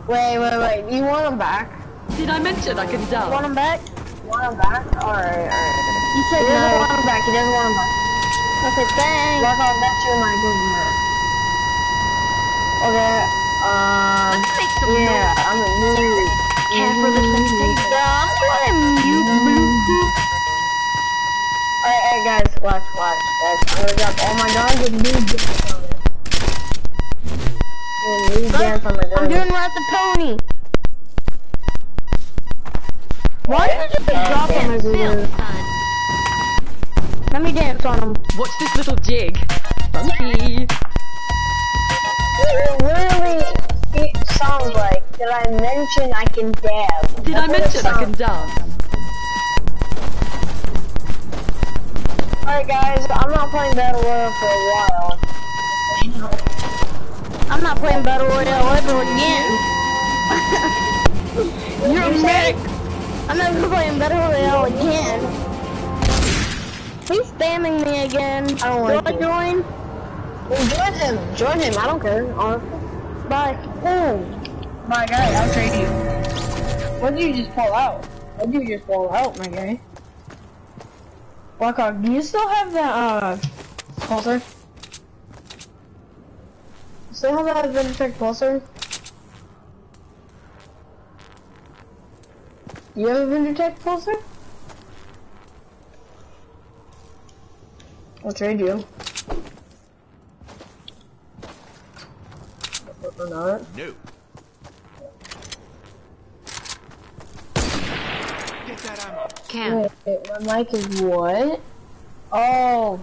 Wait, wait, wait. You want him back? Did I mention I can Want dance? him back? Want him back? Alright, alright. You said He doesn't no. want him back. He doesn't want him back. Okay, thanks. Like, I'll bet you my good word. Okay, um. Let's make some Yeah, I'm a noob. Care for a little entertainment? Yeah, I'm gonna mute Bluetooth. Alright, hey guys, watch, watch. Guys, I'm gonna drop all my guns with new dance on it. New dance on my I'm guns. doing Rat the Pony. Why did you just drop him as it Build is? time. Let me dance on him. Watch this little jig. Funky. It literally it sounds like, did I mention I can dab? Did I That's it mention I can dance? Alright guys, I'm not playing Battle Royale for a while. I'm not playing Battle Royale ever again. You're a medic. I'm never playing Battle Royale again. He's spamming me again. I don't like Do I it. join? Well, join him, join him, I don't care, honestly. Bye. Oh, my guy, I'll trade you. What did you just pull out? What did you just pull out, my guy? Blackhawk, do you still have that, uh, pulsar? You still have that Vindicator pulsar? You have a Vindicator pulsar? I'll trade you. Or not. No. Get that ammo. Cam. Wait, wait, my mic is what? Oh.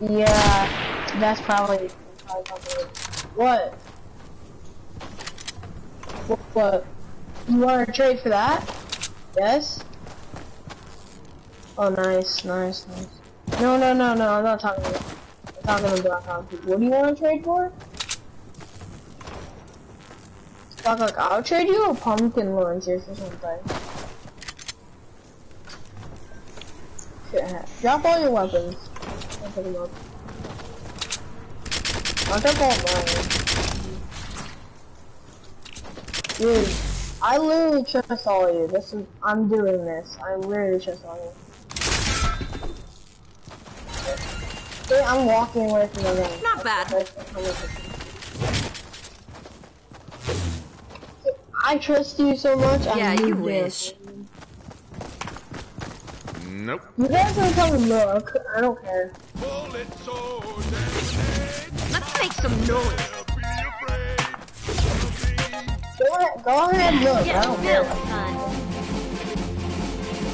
Yeah, that's probably, probably something. What? What? What? You want to trade for that? Yes? Oh, nice, nice, nice. No, no, no, no, I'm not talking about I'm talking to Blackhawk. What do you want to trade for? Blackhawk, I'll trade you a pumpkin launcher for something. Drop all your weapons. I'll pick them up. I'll drop all mine. Dude, I literally trust all of you. This is, I'm doing this. I literally trust all of you. I'm walking away from the gun. Not bad. I trust you so much. Yeah, I'm you wish. in. Nope. You guys can tell me look. I don't care. Bullet swords and Let's make some noise. grenades. Be afraid. Go ahead, go ahead look. I Get don't built, care.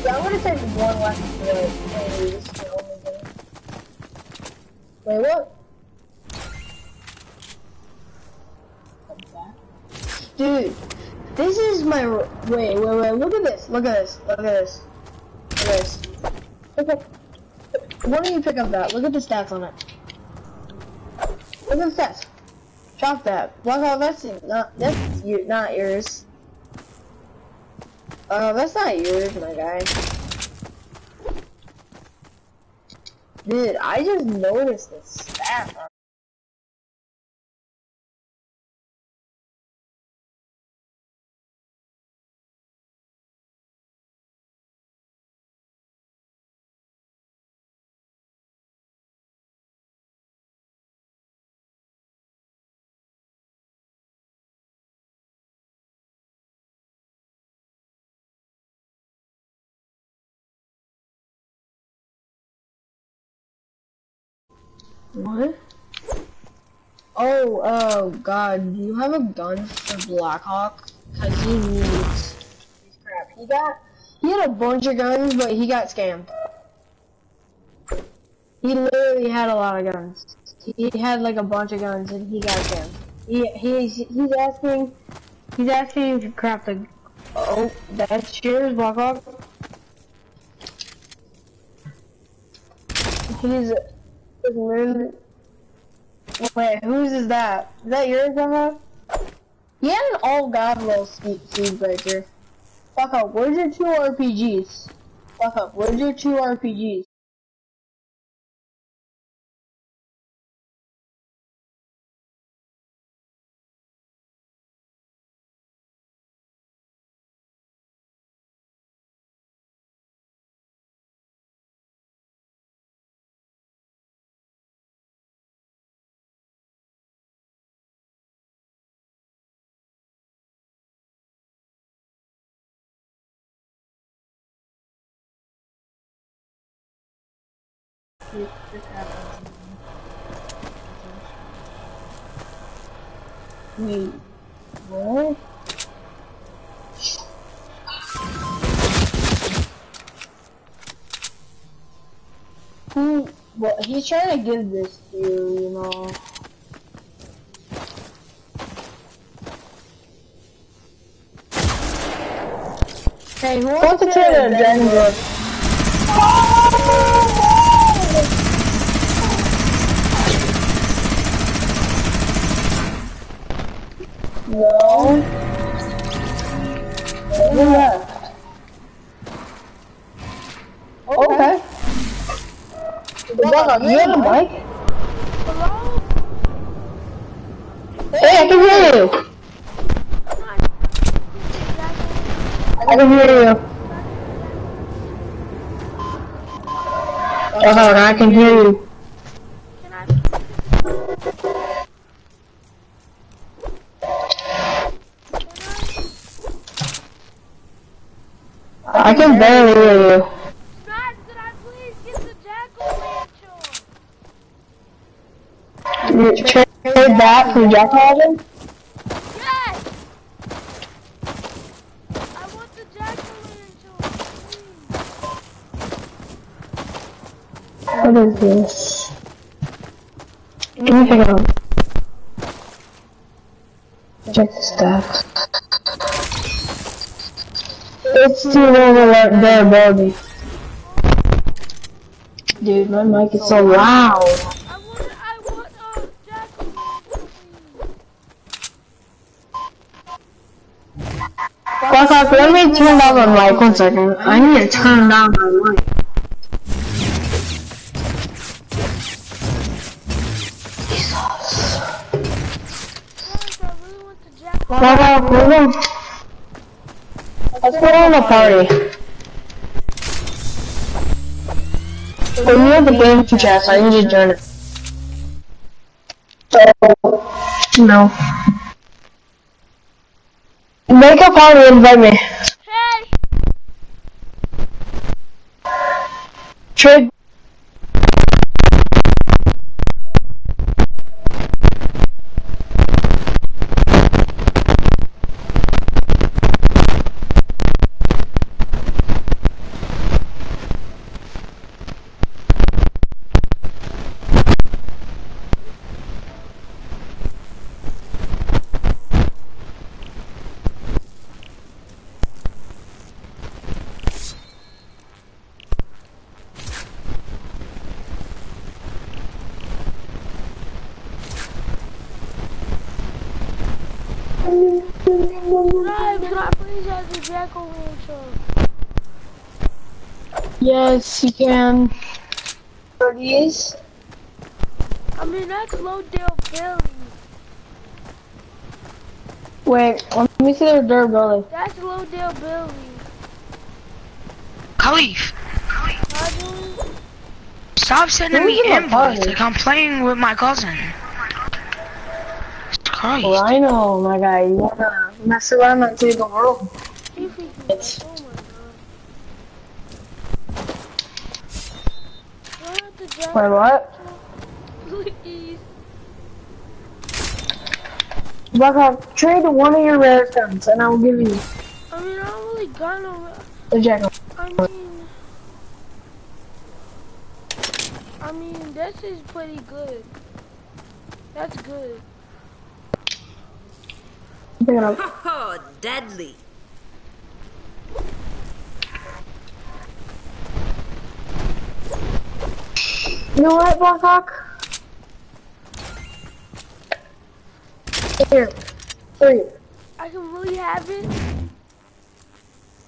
Yeah, I'm gonna take one last for like, hey, this is the only. Wait, what? Dude, this is my, wait, wait, wait, look at this, look at this, look at this, look at this. Look at, why don't you pick up that? Look at the stats on it. Look at the stats. Drop that. Block out, that's not, that's you, not yours. Uh, that's not yours, my guy. Dude, I just noticed the stat. What? Oh, oh god, do you have a gun for Blackhawk? Cause he needs crap. He got he had a bunch of guns, but he got scammed. He literally had a lot of guns. He had like a bunch of guns and he got them. He he's he's asking he's asking to craft a oh that's yours, Blackhawk. He's, literally wait whose is that? Is that yours, Blackhawk? He had an all god level speed speed Fuck up, where's your two RPGs? Fuck up, where's your two RPGs? Wait, what? Who? Well, he's trying to give this to you, you know. Hey, who wants to a No. Who left? Okay. Bella, you on the mic? Hello? Hey, I can hear you. I can hear you. Oh, I can hear you. Can barely hear you. Guys, I please get the jackal lantern? You trade that for Jack? Yes! I want the lantern. What is this? Let me pick it up. Check the stats. It's too low for durability. Dude, my mic is so loud. Fuck off, let me turn down my mic one second. I need to turn down my mic. Party. When you have the game to chest, I need to join it. So, no. Make a party and invite me. Hey! Trade. Guys, could I please have the jack-o'-lantern? Yes, you can. Thirties. I mean, that's Lowdale Billy. Wait, let me see their durability. That's Lowdale Billy. Khalif, How stop sending Who's me in my invites. party? Like I'm playing with my cousin. Christ. Oh, I know, my guy, you wanna mess around and save the world? He freaking It's- Oh my god. Do I have the jackal Wait, what? Please. Buckhawk, trade one of your rare stones and I'll give you I mean, I don't really got no. the jackal. I mean. I mean, this is pretty good. That's good. Pick it up. Oh, deadly. Know what, Blackhawk? Here. Free. I can really have it.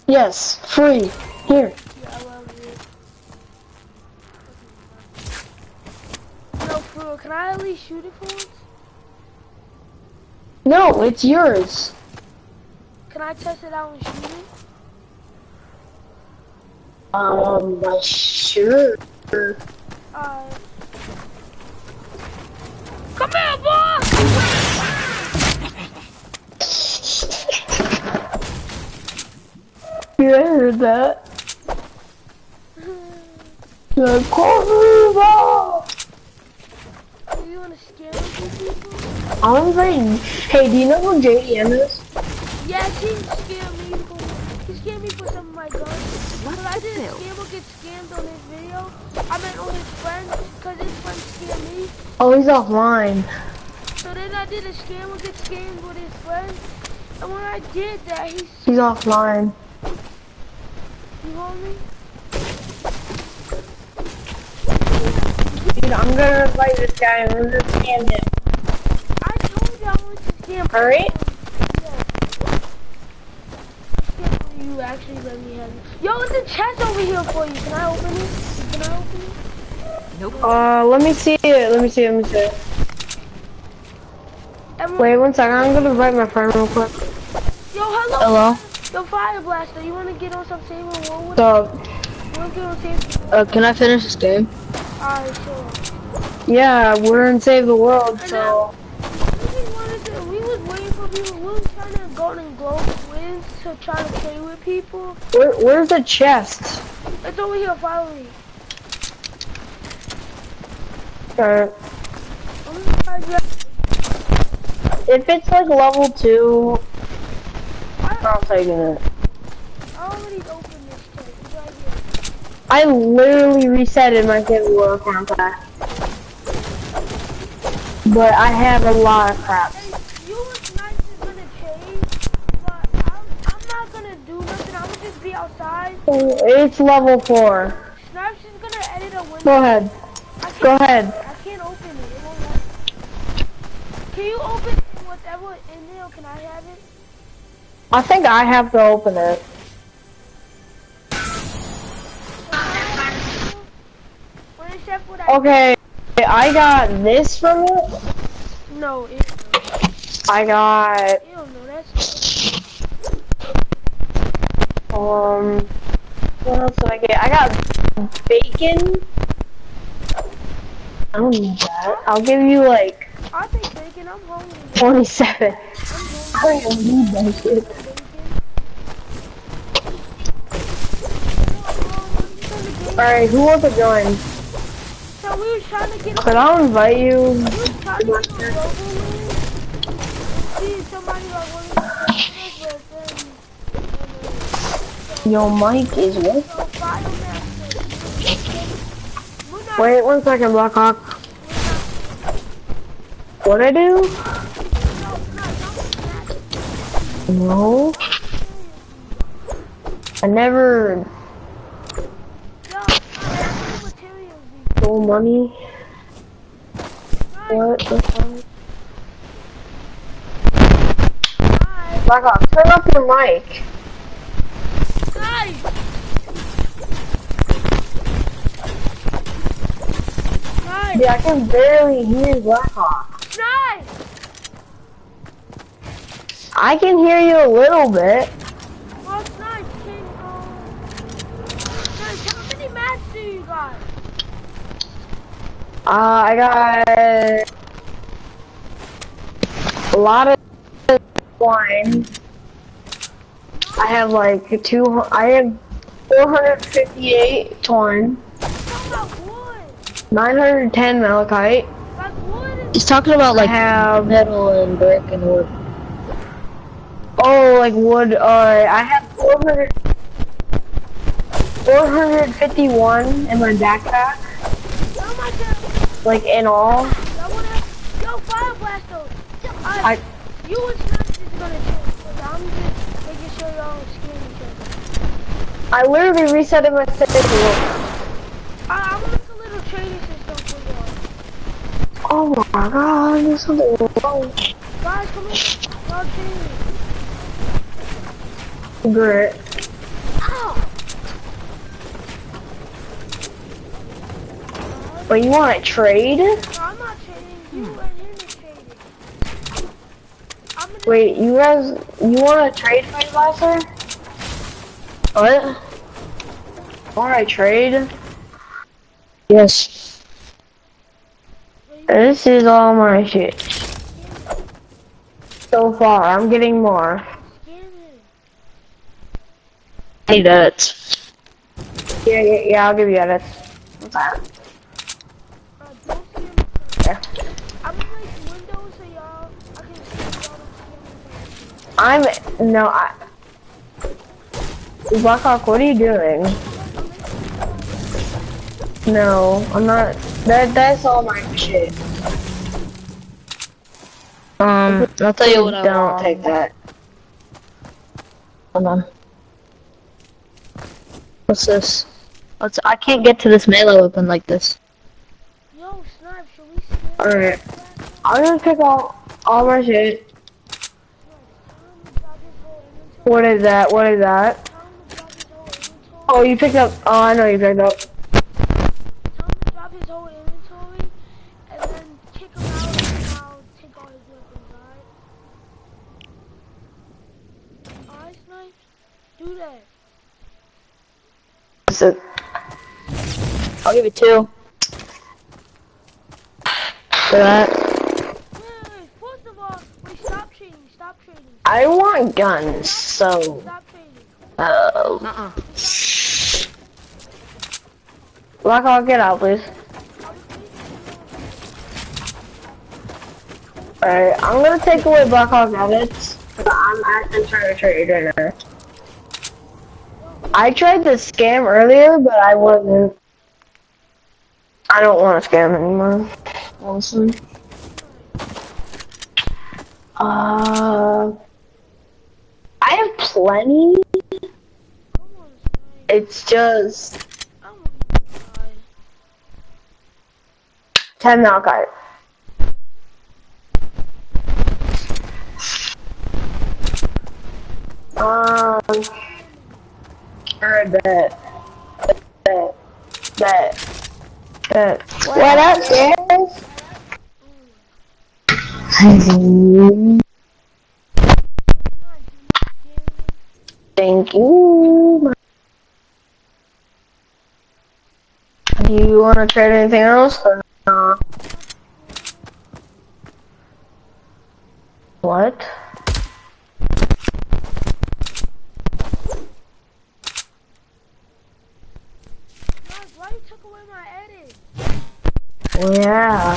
Yes, free. Here. Yeah, I love it. No, for can I at least shoot it for once? No, it's yours. Can I test it out and shoot it? Um, sure. Uh, come here, boy! Yeah, I heard that. The corner Do you want to scare people? I'm inviting. Hey, do you know who JDM is? Yes, he scared Because I did a scam will get scammed on his video. I meant on his friends, because his friends scared me. Oh, he's offline. So then I did a scam will get scammed with his friends. And when I did that, he, He's offline. you heard me? Dude, I'm gonna invite this guy and we're gonna scam him. I told you I wanted to scam. Alright? Yeah. You actually let me have it. Yo, it's a chest over here for you. Can I open it? Can I open it? Nope. Uh, let me see it. Let me see it. Let me see it. Everyone- Wait one second. I'm gonna invite my friend real quick. Yo, hello. Hello? Yo, Fire Blaster, you wanna get on some Saving War with So, You wanna get on Saving uh, can I finish this game? Alright, sure. Yeah, we're in Save the World, I so. know. We just wanted to, we was waiting for people, we was trying to Golden Globe wins to try to play with people. Where, where's the chest? It's over here, follow me. Alright. I'm gonna try to- If it's like level two, I, I'm taking it. I already opened this chest, it's right here. I literally resetted my the World contact. But I have a lot of crap. Hey, you was nice is gonna change, but I'm, I'm not gonna do nothing, I'm gonna just be outside. It's level four. Snipes is gonna edit a window. Go ahead. Go ahead. I can't open it. It won't let. Can you open it? whatever in there? Can I have it? I think I have to open it. When it's chef, would I? Okay, I got this from it. No, it, I got know. That's um. What else did I get? I got bacon. I don't need that. I'll give you like I think bacon. I'm hungry. 27. I'm I don't need. Bacon. Alright, who wants to join? So we were trying to get. But I'll invite you. We were trying to get a global win. See somebody like one of the but then. Your mic is what? Wait one second, Blackhawk. What I do? No. I never stole money. What the fuck? buy. Blackhawk, turn up your mic. Yeah, I can barely hear Blackhawk. Guys! I can hear you a little bit. Well, nice. Um... Guys, how many mats do you got? Uh, I got a lot of wine. I have like two. I have 458 twine, Talking about wood. 910 malachite. He's talking about I like have metal and brick and wood. oh like wood. Uh, I have 400. 451 in my backpack. Oh my god, Like in all. I wanna, yo, fire blast those. I, I you and Snipes is gonna change. Cause I'm just making sure y'all don't scare each other. I literally reset my schedule. I, I'm make a little trading system for y'all. Oh my god, there's something wrong. Guys, come here. Y'all. Great. But you want to trade? No, I'm not trading. You and him is trading. Wait, you guys, you want to trade Fire Blaster? What? Want to trade? Yes. This is all my shit. So far, I'm getting more. I need edits. Yeah, yeah, yeah, I'll give you edits. What's that? Don't scare me. Yeah. I'm gonna make Blackhawk, what are you doing? No, I'm not, that, that's all my shit. Um, I'll tell you what I Don't want. take that. Hold on. What's this? What's, I can't get to this melee weapon like this. Yo, Snipe, should we Alright, I'm gonna pick all, all my shit. What is that? What is that? Tell him to drop his whole inventory. Oh, you picked up, oh, I know you picked up. Tell him to drop his whole inventory and then kick him out and I'll take all his weapons, alright? Alright, Snipe? Do that. Is it- I'll give you two. For that. Wait, wait, wait. First of all, wait, stop trading, stop trading, I want guns, so, stop trading. uh, Uh-uh. Blackhawk, get out, please. Alright, I'm gonna take away Blackhawk edits, but I'm actually trying to trade right now. I tried to scam earlier, but I wasn't. I don't want to scam anymore. Honestly. Uh, I have plenty. Come on, Snipe. It's just I'm gonna die. Ten knockout. Um, alright, bet. Bet. Bet. Bet. What up, guys? Thank you. Do you want to trade anything else? Or? What? Snipe, why you took away my edit? Yeah.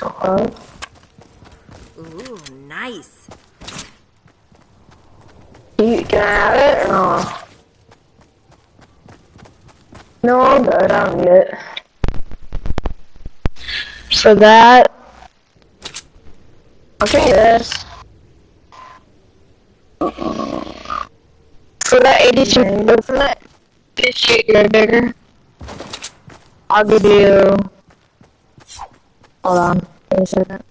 Uh, Ooh, nice. you, can I have it or no? No, I'm good. I don't need it. For that, I'll take this. For that 82, but for that 50 you're bigger, I'll give you. Hold on, wait a second.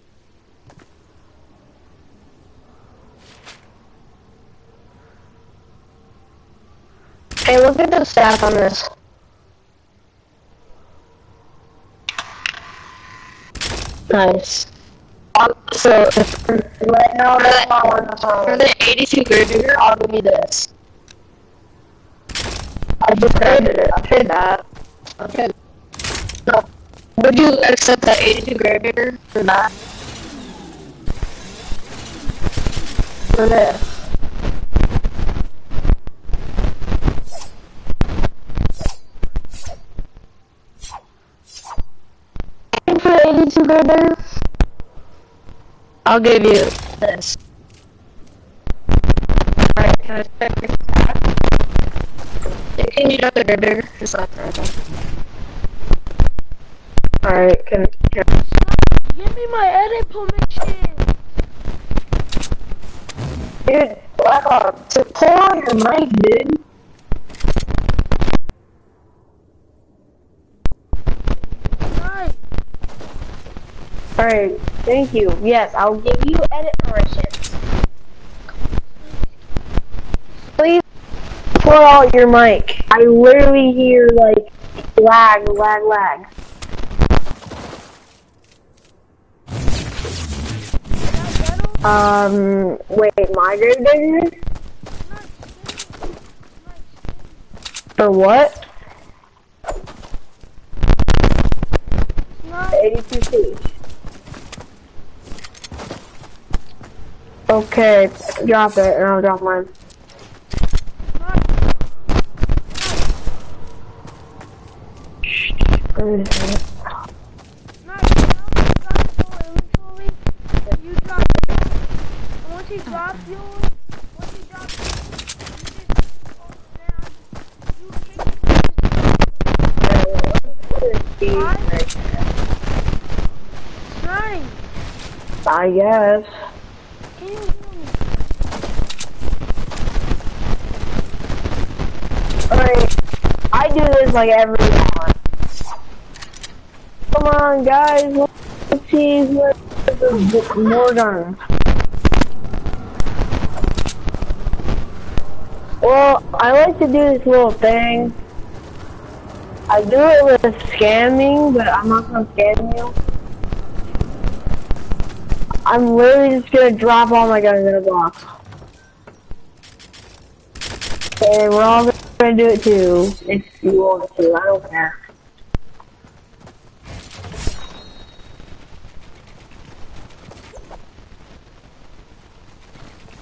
Hey, look at the stack on this. Nice. Um, so, if, right now, that's not one that's on. For the 82 grave digger, I'll give you this. I just traded it. I traded that. Okay. No. Would you accept that 82 grave digger for that? for this. For the 82 burger, I'll give you this. Alright, can I check your tab? Can you drop the burger? Just like that. Alright, can, can Give me my edit permission. Dude, Blackhawk, just pull on your mic, dude. Right. Alright, thank you. Yes, I'll give you edit permission. Please pull out your mic. I literally hear like lag, lag, lag. Um, wait, my grave digger? For what? 82 feet. Okay, drop it and I'll drop mine. Not eventually, you drop yours. And once you drop yours, once you drop yours, you just go down. You kick Nine. I guess. Alright, I do this like every hour. Come on, guys, let's see more guns. Well, I like to do this little thing. I do it with scamming, but I'm not gonna scam you. I'm literally just gonna drop all my guns in a box. And we're all gonna do it too, if you want to, I don't care.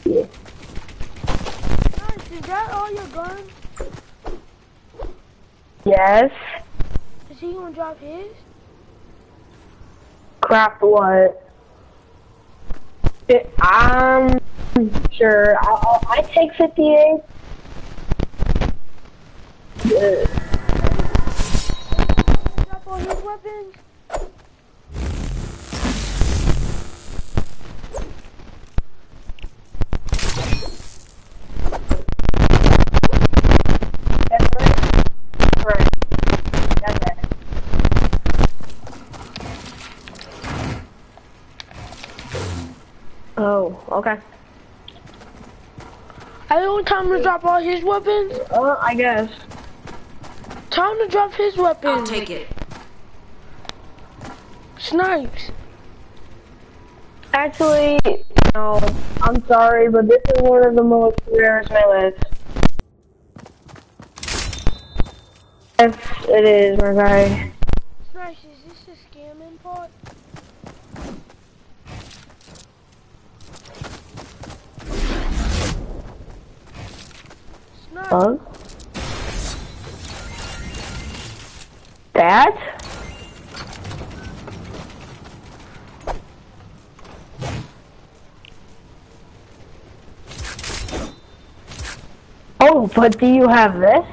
Yeah. Nice. Is that all your guns? Yes? Is he gonna drop his? Crap, what? It, I'm sure. I, I, I take 58. Yeah. Drop all his weapons? That's right. Right. That's it. Oh, okay. I don't time to drop all his weapons. Uh, I guess. Time to drop his weapons. I'll take it. Snipes. Actually, no. I'm sorry, but this is one of the most rarest melees. Yes, it is, my guy. Snipes, is this the scamming part? Huh? That? Oh, but do you have this?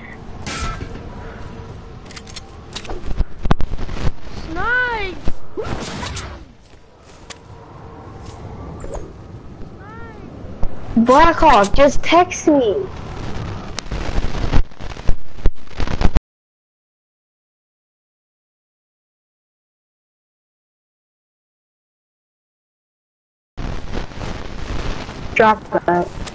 Blackhawk, just text me. Drop that.